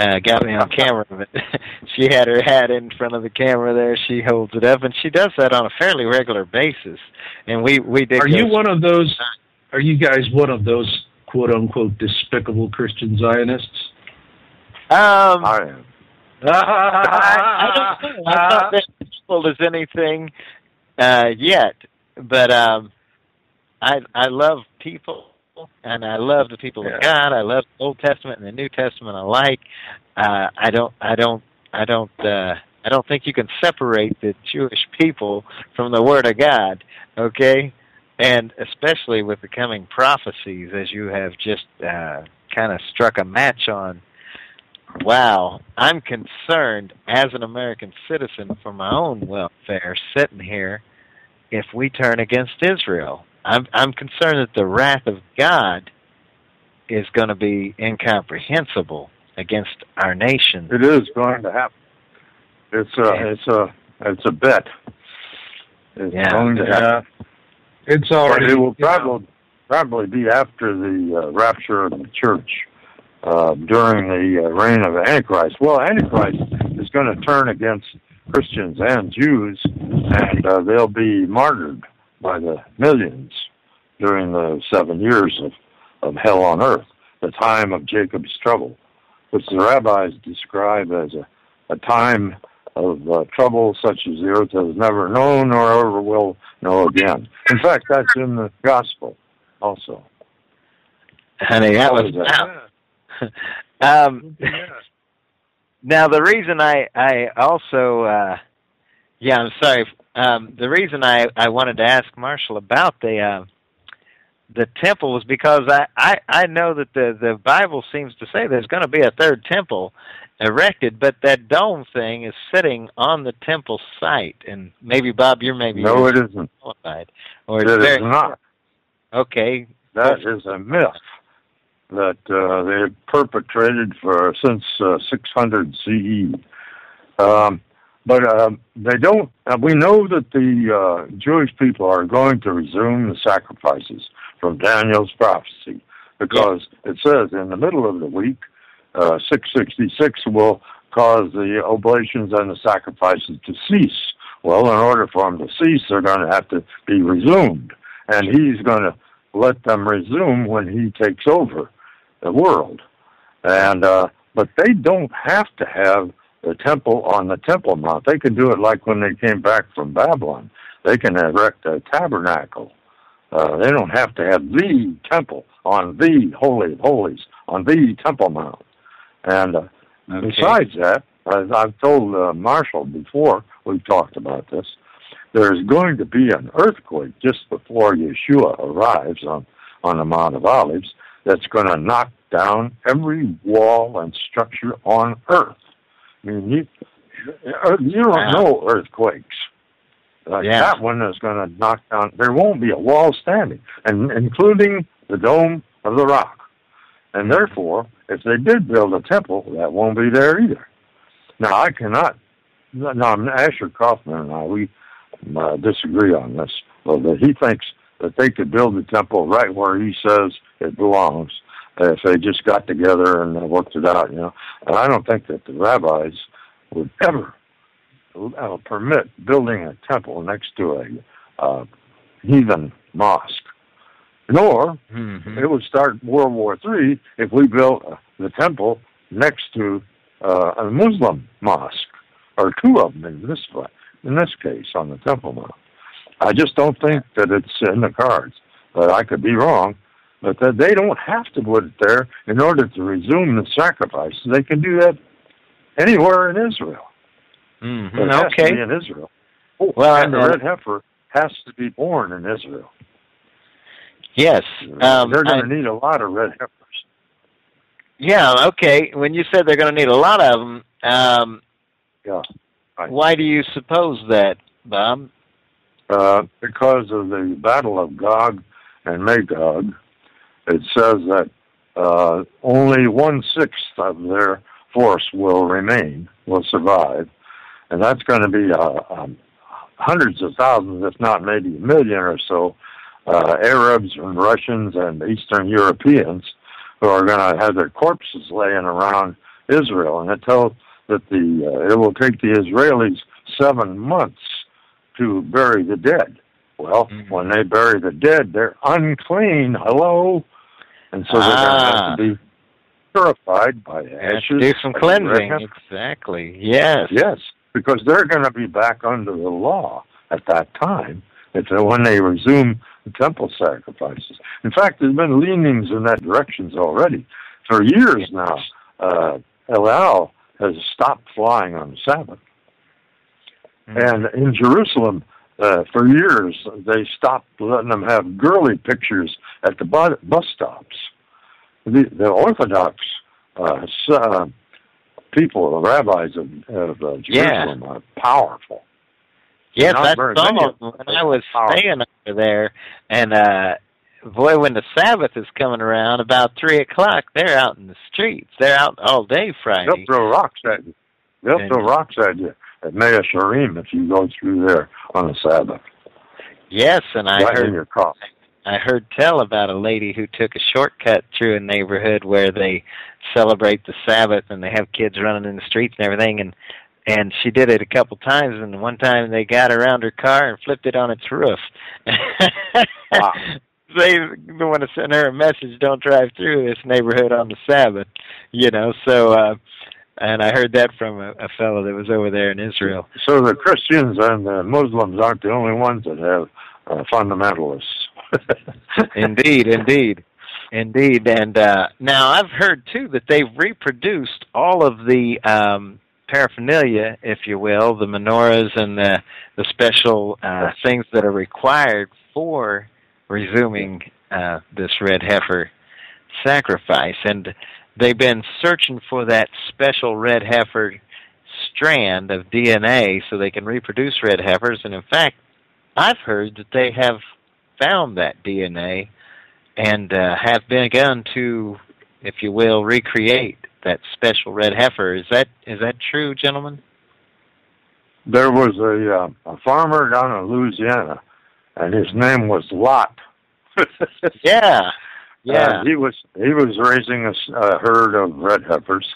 uh, got me on camera, but she had her hat in front of the camera there. She holds it up, and she does that on a fairly regular basis. And we we did. Are you one of those? Are you guys one of those quote unquote despicable Christian Zionists? Um, I am. I, I don't know. I'm not that difficult as anything uh, yet, but um, I I love people, and I love the people Yeah. of God. I love the Old Testament and the New Testament alike. Uh, I don't I don't I don't uh, I don't think you can separate the Jewish people from the Word of God. Okay. And especially with the coming prophecies, as you have just uh, kind of struck a match on, Wow, I'm concerned as an American citizen for my own welfare sitting here if we turn against Israel. I'm I'm concerned that the wrath of God is going to be incomprehensible against our nation. It is going to happen. It's a it's a it's a bet. It's Yeah. going to happen. Yeah, it's But already. it will you know, probably probably be after the uh, rapture of the church uh, during the uh, reign of Antichrist. Well, Antichrist is going to turn against Christians and Jews, and uh, they'll be martyred by the millions during the seven years of, of hell on earth, the time of Jacob's trouble, which the rabbis describe as a, a time of uh, trouble such as the earth has never known nor ever will know again. In fact, that's in the gospel also. Honey, that was yeah, um yeah. Now the reason I I also uh yeah I'm sorry um the reason I I wanted to ask Marshall about the uh the temple was because I I I know that the the Bible seems to say there's going to be a third temple erected but that dome thing is sitting on the temple site and maybe Bob you're maybe No, it isn't. qualified or it's very not. okay That is a myth that uh, they've perpetrated for since uh, 600 CE. Um, but um, they don't. Uh, we know that the uh, Jewish people are going to resume the sacrifices from Daniel's prophecy because it says in the middle of the week, uh, 666 will cause the oblations and the sacrifices to cease. Well, in order for them to cease, they're going to have to be resumed, and he's going to let them resume when he takes over the world. And uh, but they don't have to have the temple on the Temple Mount. They can do it like when they came back from Babylon. They can erect a tabernacle. Uh, they don't have to have the temple on the holy of holies on the Temple Mount. And uh, Okay. besides that, as I've told uh, Marshall before, we've talked about this. There's going to be an earthquake just before Yeshua arrives on on the Mount of Olives that's going to knock down every wall and structure on Earth. I mean, you you don't Wow. know earthquakes. Like Yeah. that one is going to knock down. There won't be a wall standing, and including the dome of the rock. And therefore, if they did build a temple, that won't be there either. Now, I cannot. Now, Asher Kaufman and I, we uh, disagree on this. Well, that he thinks that they could build the temple right where he says it belongs if they just got together and uh, worked it out. You know, and I don't think that the rabbis would ever uh, permit building a temple next to a uh, heathen mosque. Nor Mhm. it would start World War Three if we built uh, the temple next to uh, a Muslim mosque, or two of them in this in this case on the Temple Mount. I just don't think that it's in the cards, but I could be wrong. But that they don't have to put it there in order to resume the sacrifice. They can do that anywhere in Israel. Mhm, has Okay. to be in Israel. Oh, Well, and the uh, red heifer has to be born in Israel. Yes. Um, They're going to need a lot of red heifers. yeah. Okay. When you said they're going to need a lot of them, um, Yeah. Right. why do you suppose that, Bob? uh, because of the battle of Gog and Magog, it says that uh, only one sixth of their force will remain, will survive, and that's going to be uh, um, hundreds of thousands, if not maybe a million or so, uh, Arabs and Russians and Eastern Europeans who are going to have their corpses laying around Israel, and it tells that the uh, it will take the Israelis seven months to bury the dead. Well, Mhm. when they bury the dead, they're unclean. Hello, and so they're going to Ah. have to be purified by ashes. do some cleansing. Exactly. Yes. Yes, because they're going to be back under the law at that time. If when they resume the temple sacrifices. In fact, there's been leanings in that directions already for years now. Uh, El Al has stopped flying on the Sabbath. Mhm. And in Jerusalem, uh, for years, they stopped letting them have girly pictures at the bu- bus stops. The, the Orthodox uh, uh, people, the rabbis of, of uh, Yeah. Jerusalem, are powerful. Yes, Not I very saw many of them, when I was powerful. staying over there, and uh boy, when the Sabbath is coming around, about three o'clock, they're out in the streets. They're out all day Friday. They'll throw rocks at you. They'll And- throw rocks at you at Mea Shearim if you go through there on the Sabbath, Yes, and I heard your car. I heard tell about a lady who took a shortcut through a neighborhood where they celebrate the Sabbath and they have kids running in the streets and everything and and she did it a couple times and one time they got around her car and flipped it on its roof. Wow. They want to send her a message, don't drive through this neighborhood on the Sabbath, you know, so uh and I heard that from a, a fellow that was over there in Israel. So the Christians and the Muslims aren't the only ones that have uh, fundamentalists. indeed, indeed, indeed. And uh, now I've heard too that they've reproduced all of the um, paraphernalia, if you will, the menorahs and the the special uh, things that are required for resuming uh, this red heifer sacrifice. And they've been searching for that special red heifer strand of DNA so they can reproduce red heifers. And in fact, I've heard that they have found that DNA and uh, have begun to, if you will, recreate that special red heifer. Is that is that true, gentlemen? there was a, uh, a farmer down in Louisiana, and his name was Lot. Yeah, yeah. Uh, he was he was raising a herd of red heifers,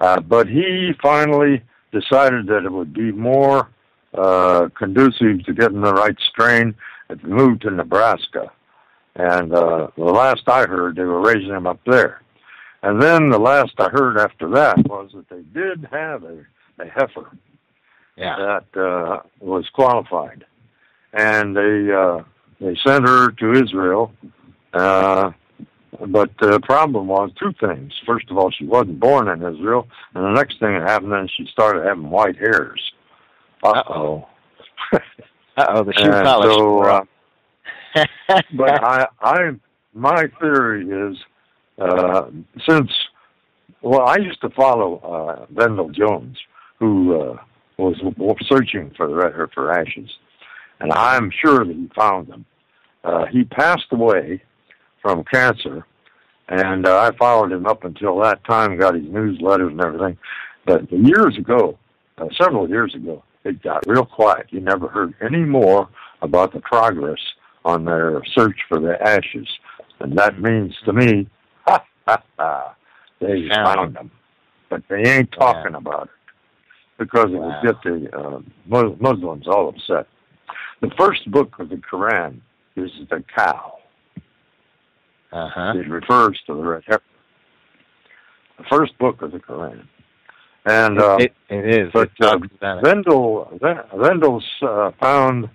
uh, but he finally decided that it would be more uh, conducive to getting the right strain if moved to Nebraska. And uh, the last I heard, they were raising them up there. And then the last I heard after that was that they did have a, a heifer yeah. that uh, was qualified, and they uh, they sent her to Israel. Uh, but the problem was two things. First of all, she wasn't born in Israel, and the next thing that happened then she started having white hairs. Uh oh. Uh oh, the shoe polish. so, uh, but I, I, my theory is, uh, since, well, I used to follow uh, Vendyl Jones, who uh, was searching for the red for ashes, and I'm sure that he found them. Uh, he passed away from cancer, and uh, I followed him up until that time, got his newsletters and everything. But years ago, uh, several years ago, it got real quiet. You never heard any more about the progress on their search for the ashes. And that means to me, ha, ha, ha, they Found found them. But they ain't talking about it because it Wow. would get the uh, Muslims all upset. The first book of the Quran is the cow. Uh huh. It refers to the red heifer. The first book of the Quran. And uh, it, it is. but, talks. Vendyl Vendyl's uh, found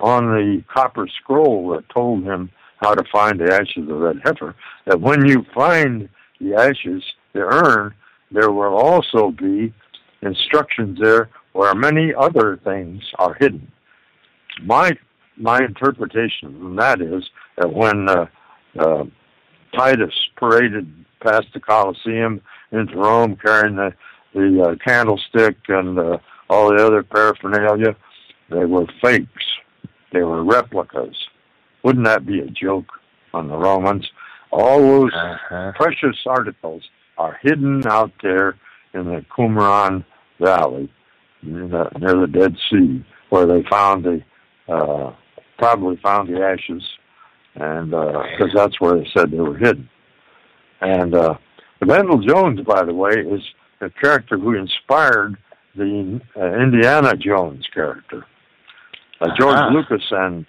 on the copper scroll that told him how to find the ashes of the red heifer that when you find the ashes, the urn, there will also be instructions there where many other things are hidden. My my interpretation from that is that when uh, uh, Titus paraded past the Colosseum into Rome carrying the the uh, candlestick and uh, all the other paraphernalia, they were fakes. They were replicas. Wouldn't that be a joke on the Romans? All those Uh-huh. precious articles are hidden out there in the Qumran Valley near the, near the Dead Sea, where they found the uh, probably found the ashes, and because that's where they said they were hidden. And uh, Vendyl Jones, by the way, is the character who inspired the uh, Indiana Jones character. Uh, George Ah. Lucas and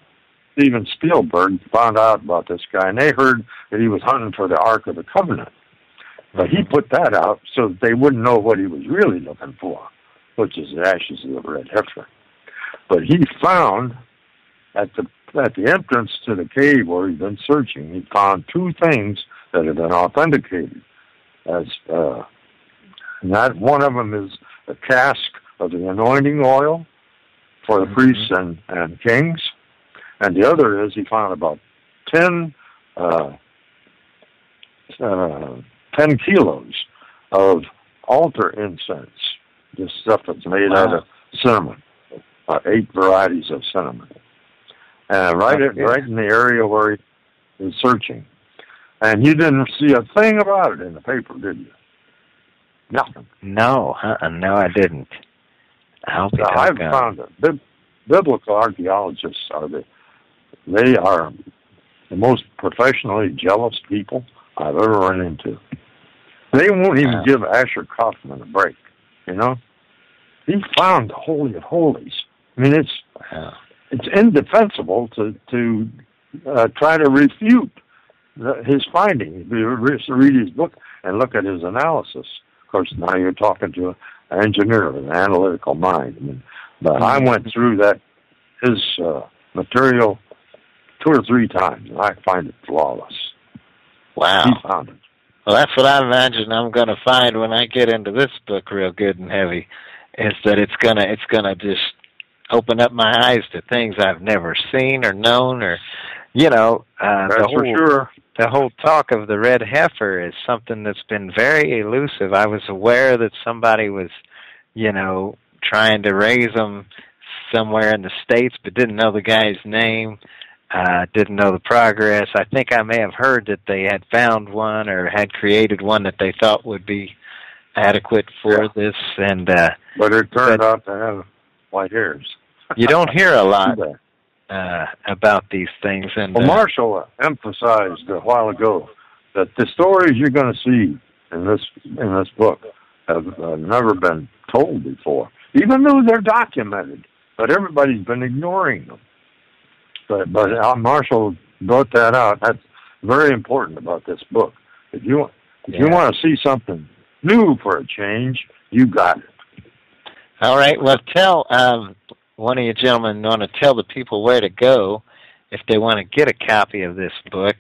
Steven Spielberg found out about this guy, and they heard that he was hunting for the Ark of the Covenant. But he put that out so that they wouldn't know what he was really looking for, which is the ashes of the red heifer. But he found at the at the entrance to the cave where he'd been searching, he found two things that had been authenticated as uh, and that one of them is a cask of the anointing oil for the Mhm. priests and, and kings, and the other is he found about ten uh, uh, ten kilos of altar incense, this stuff that's made out of cinnamon, uh, eight varieties of cinnamon, and right Okay. in, right in the area where he was searching, and you didn't see a thing about it in the paper, did you? Nothing. No, uh-uh, no, I didn't. I'll be Now, I've found that bib- biblical archaeologists are the they are the most professionally jealous people I've ever run into. They won't even Wow. give Asher Kaufman a break. You know, he found the holy of holies. I mean, it's Wow. It's indefensible to to uh, try to refute the, his finding. If read his book and look at his analysis, of course, now you're talking to an engineer with an analytical mind. I mean, but I went through that his uh, material two or three times, and I find it flawless. Wow. He found it. Well, that's what I imagine I'm going to find when I get into this book real good and heavy, is that it's gonna it's gonna just open up my eyes to things I've never seen or known or, you know, uh, That's the for whole sure. the whole talk of the red heifer is something that's been very elusive. I was aware that somebody was, you know, trying to raise them somewhere in the states, but didn't know the guy's name. Uh, didn't know the progress. I think I may have heard that they had found one or had created one that they thought would be adequate for Yeah. this. And uh, But it turned But- out to have white hairs. You don't hear a lot uh, about these things. And Well, uh, Marshall emphasized a while ago that the stories you're going to see in this in this book have uh, never been told before, even though they're documented. But everybody's been ignoring them. But but uh, Marshall brought that out. That's very important about this book. If you if you want to see something new for a change, you got it. All right. Well, tell um, one of you gentlemen want to tell the people where to go if they want to get a copy of this book,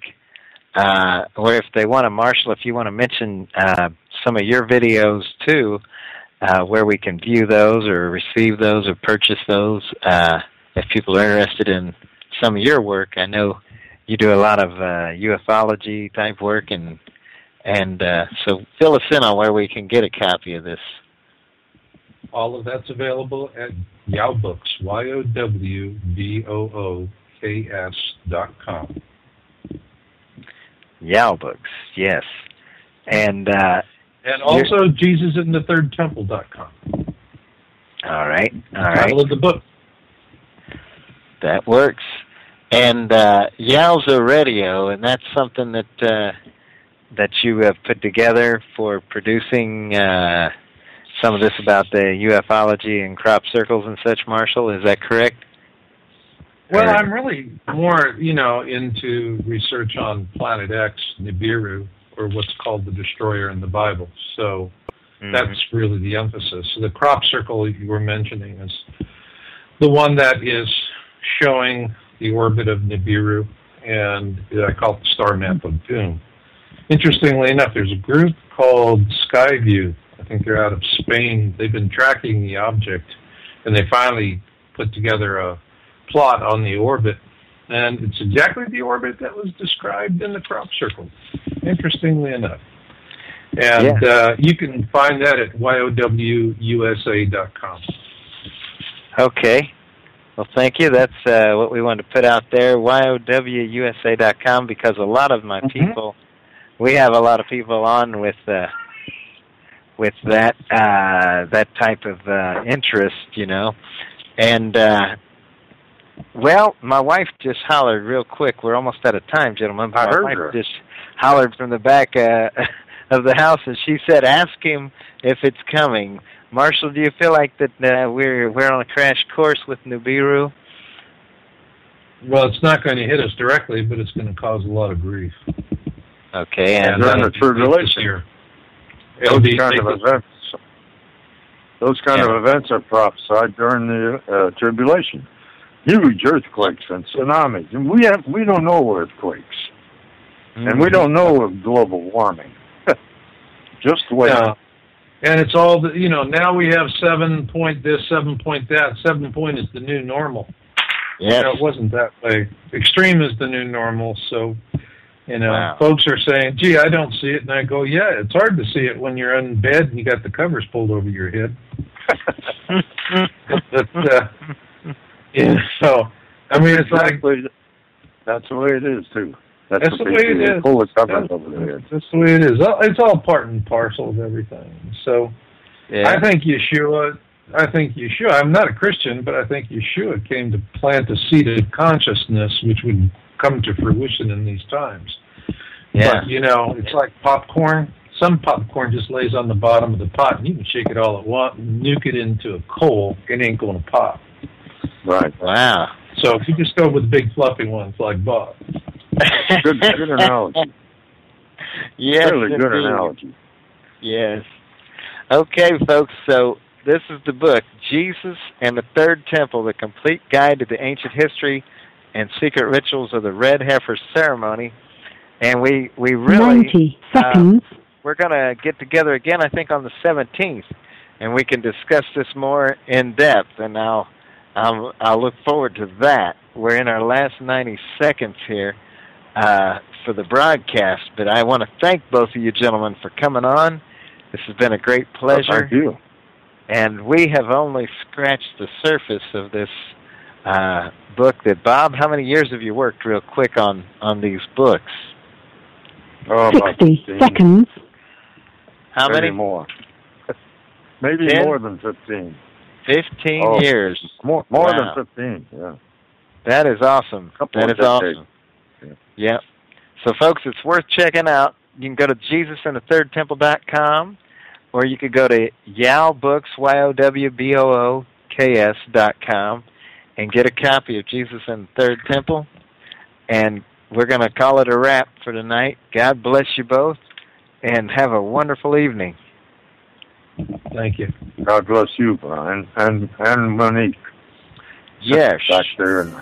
uh, or if they want to, Marshall, if you want to mention uh, some of your videos too, uh, where we can view those or receive those or purchase those. Uh, if people are interested in some of your work, I know you do a lot of uh, ufology type work, and and uh, so fill us in on where we can get a copy of this. All of that's available at Yowbooks, Y-O-W-B-O-O-K-S dot com. Yow books, yes. And uh And also Jesus in the Third Temple dot com. all right, all right, Title of the book. that works. And uh Yowza Radio, and that's something that uh that you have put together for producing uh some of this about the ufology and crop circles and such, Marshall, is that correct? Well, Or- I'm really more, you know, into research on Planet X, Nibiru, or what's called the Destroyer in the Bible. So Mhm. That's really the emphasis. So the crop circle you were mentioning is the one that is showing the orbit of Nibiru, and I call it the star map of doom. Interestingly enough, there's a group called Skyview. I think they're out of Spain. They've been tracking the object, and they finally put together a plot on the orbit, and it's exactly the orbit that was described in the crop circle. Interestingly enough. And uh, you can find that at yowusa.com. Okay. Well, thank you. That's uh, what we wanted to put out there, yowusa.com, because a lot of my Mhm. people, we have a lot of people on with uh, with that uh, that type of uh, interest, you know. And uh, well, my wife just hollered real quick. We're almost out of time, gentlemen. I heard wife her. just hollered from the back uh, of the house, and she said, "Ask him if it's coming." Marshall, do you feel like that uh, we're we're on a crash course with Nibiru? Well, it's not going to hit us directly, but it's going to cause a lot of grief. Okay, and During that'll the be tribulation. This year. It'll Those be kind of events. Those kind of events are prophesied during the uh, tribulation. Huge earthquakes and tsunamis, and we have we don't know earthquakes, and Mm-hmm. we don't know of global warming. Just wait. No. And it's all the, you know. Now we have seven point this, seven point that. Seven point is the new normal. Yeah, You know, it wasn't that way. Extreme is the new normal. So, you know, Wow. folks are saying, "Gee, I don't see it," and I go, "Yeah, it's hard to see it when you're in bed and you got the covers pulled over your head." but, uh, yeah. So, I mean, it's like. That's the way it is too. That's, That's what the way do. it They is. Pull the covers That's- over their heads. that's the way it is. It's all part and parcel of everything. So. yeah. I think Yeshua. I think Yeshua. I'm not a Christian, but I think Yeshua came to plant a seed of consciousness, which would come to fruition in these times. yeah. But you know, it's like popcorn. Some popcorn just lays on the bottom of the pot, and you can shake it all at once, and nuke it into a coal. It ain't going to pop. Right. Wow. So if you just go with big fluffy ones like Bob, Good, good analogy. yes. really good indeed. analogy. Yes. Okay, folks, so this is the book, Jesus and the Third Temple, the complete guide to the ancient history and secret rituals of the red heifer ceremony. And we, we really 90 uh, seconds. we're gonna get together again I think on the seventeenth and we can discuss this more in depth and I'll I'll I'll look forward to that. We're in our last ninety seconds here uh, for the broadcast, but I want to thank both of you gentlemen for coming on. This has been a great pleasure Thank you. and we have only scratched the surface of this uh, book. That Bob, how many years have you worked, real quick, on on these books? Oh, about 60 seconds. How maybe many? more? maybe Ten? more than fifteen. Fifteen Oh. years. More, more Wow. than fifteen. Yeah. That is awesome. Couple That of is decades. awesome. Yeah. So, folks, it's worth checking out. You can go to JesusandTheThirdTemple.com, or you could go to YowBooks, Y-O-W-B-O-O-K-S dot com, and get a copy of Jesus and the Third Temple. And we're going to call it a wrap for tonight. God bless you both, and have a wonderful evening. thank you. God bless you, Brian, and and Monique Yes. back there. And,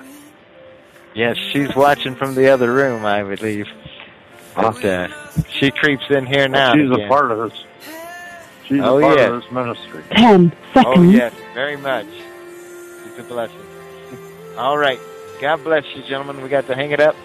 Yes, she's watching from the other room, I believe. But, uh, she creeps in here now. she's again. a part of this. She's Oh, a part yes. of this ministry. 10 seconds. Oh, yes, very much. It's a blessing. All right. God bless you, gentlemen. We got to hang it up.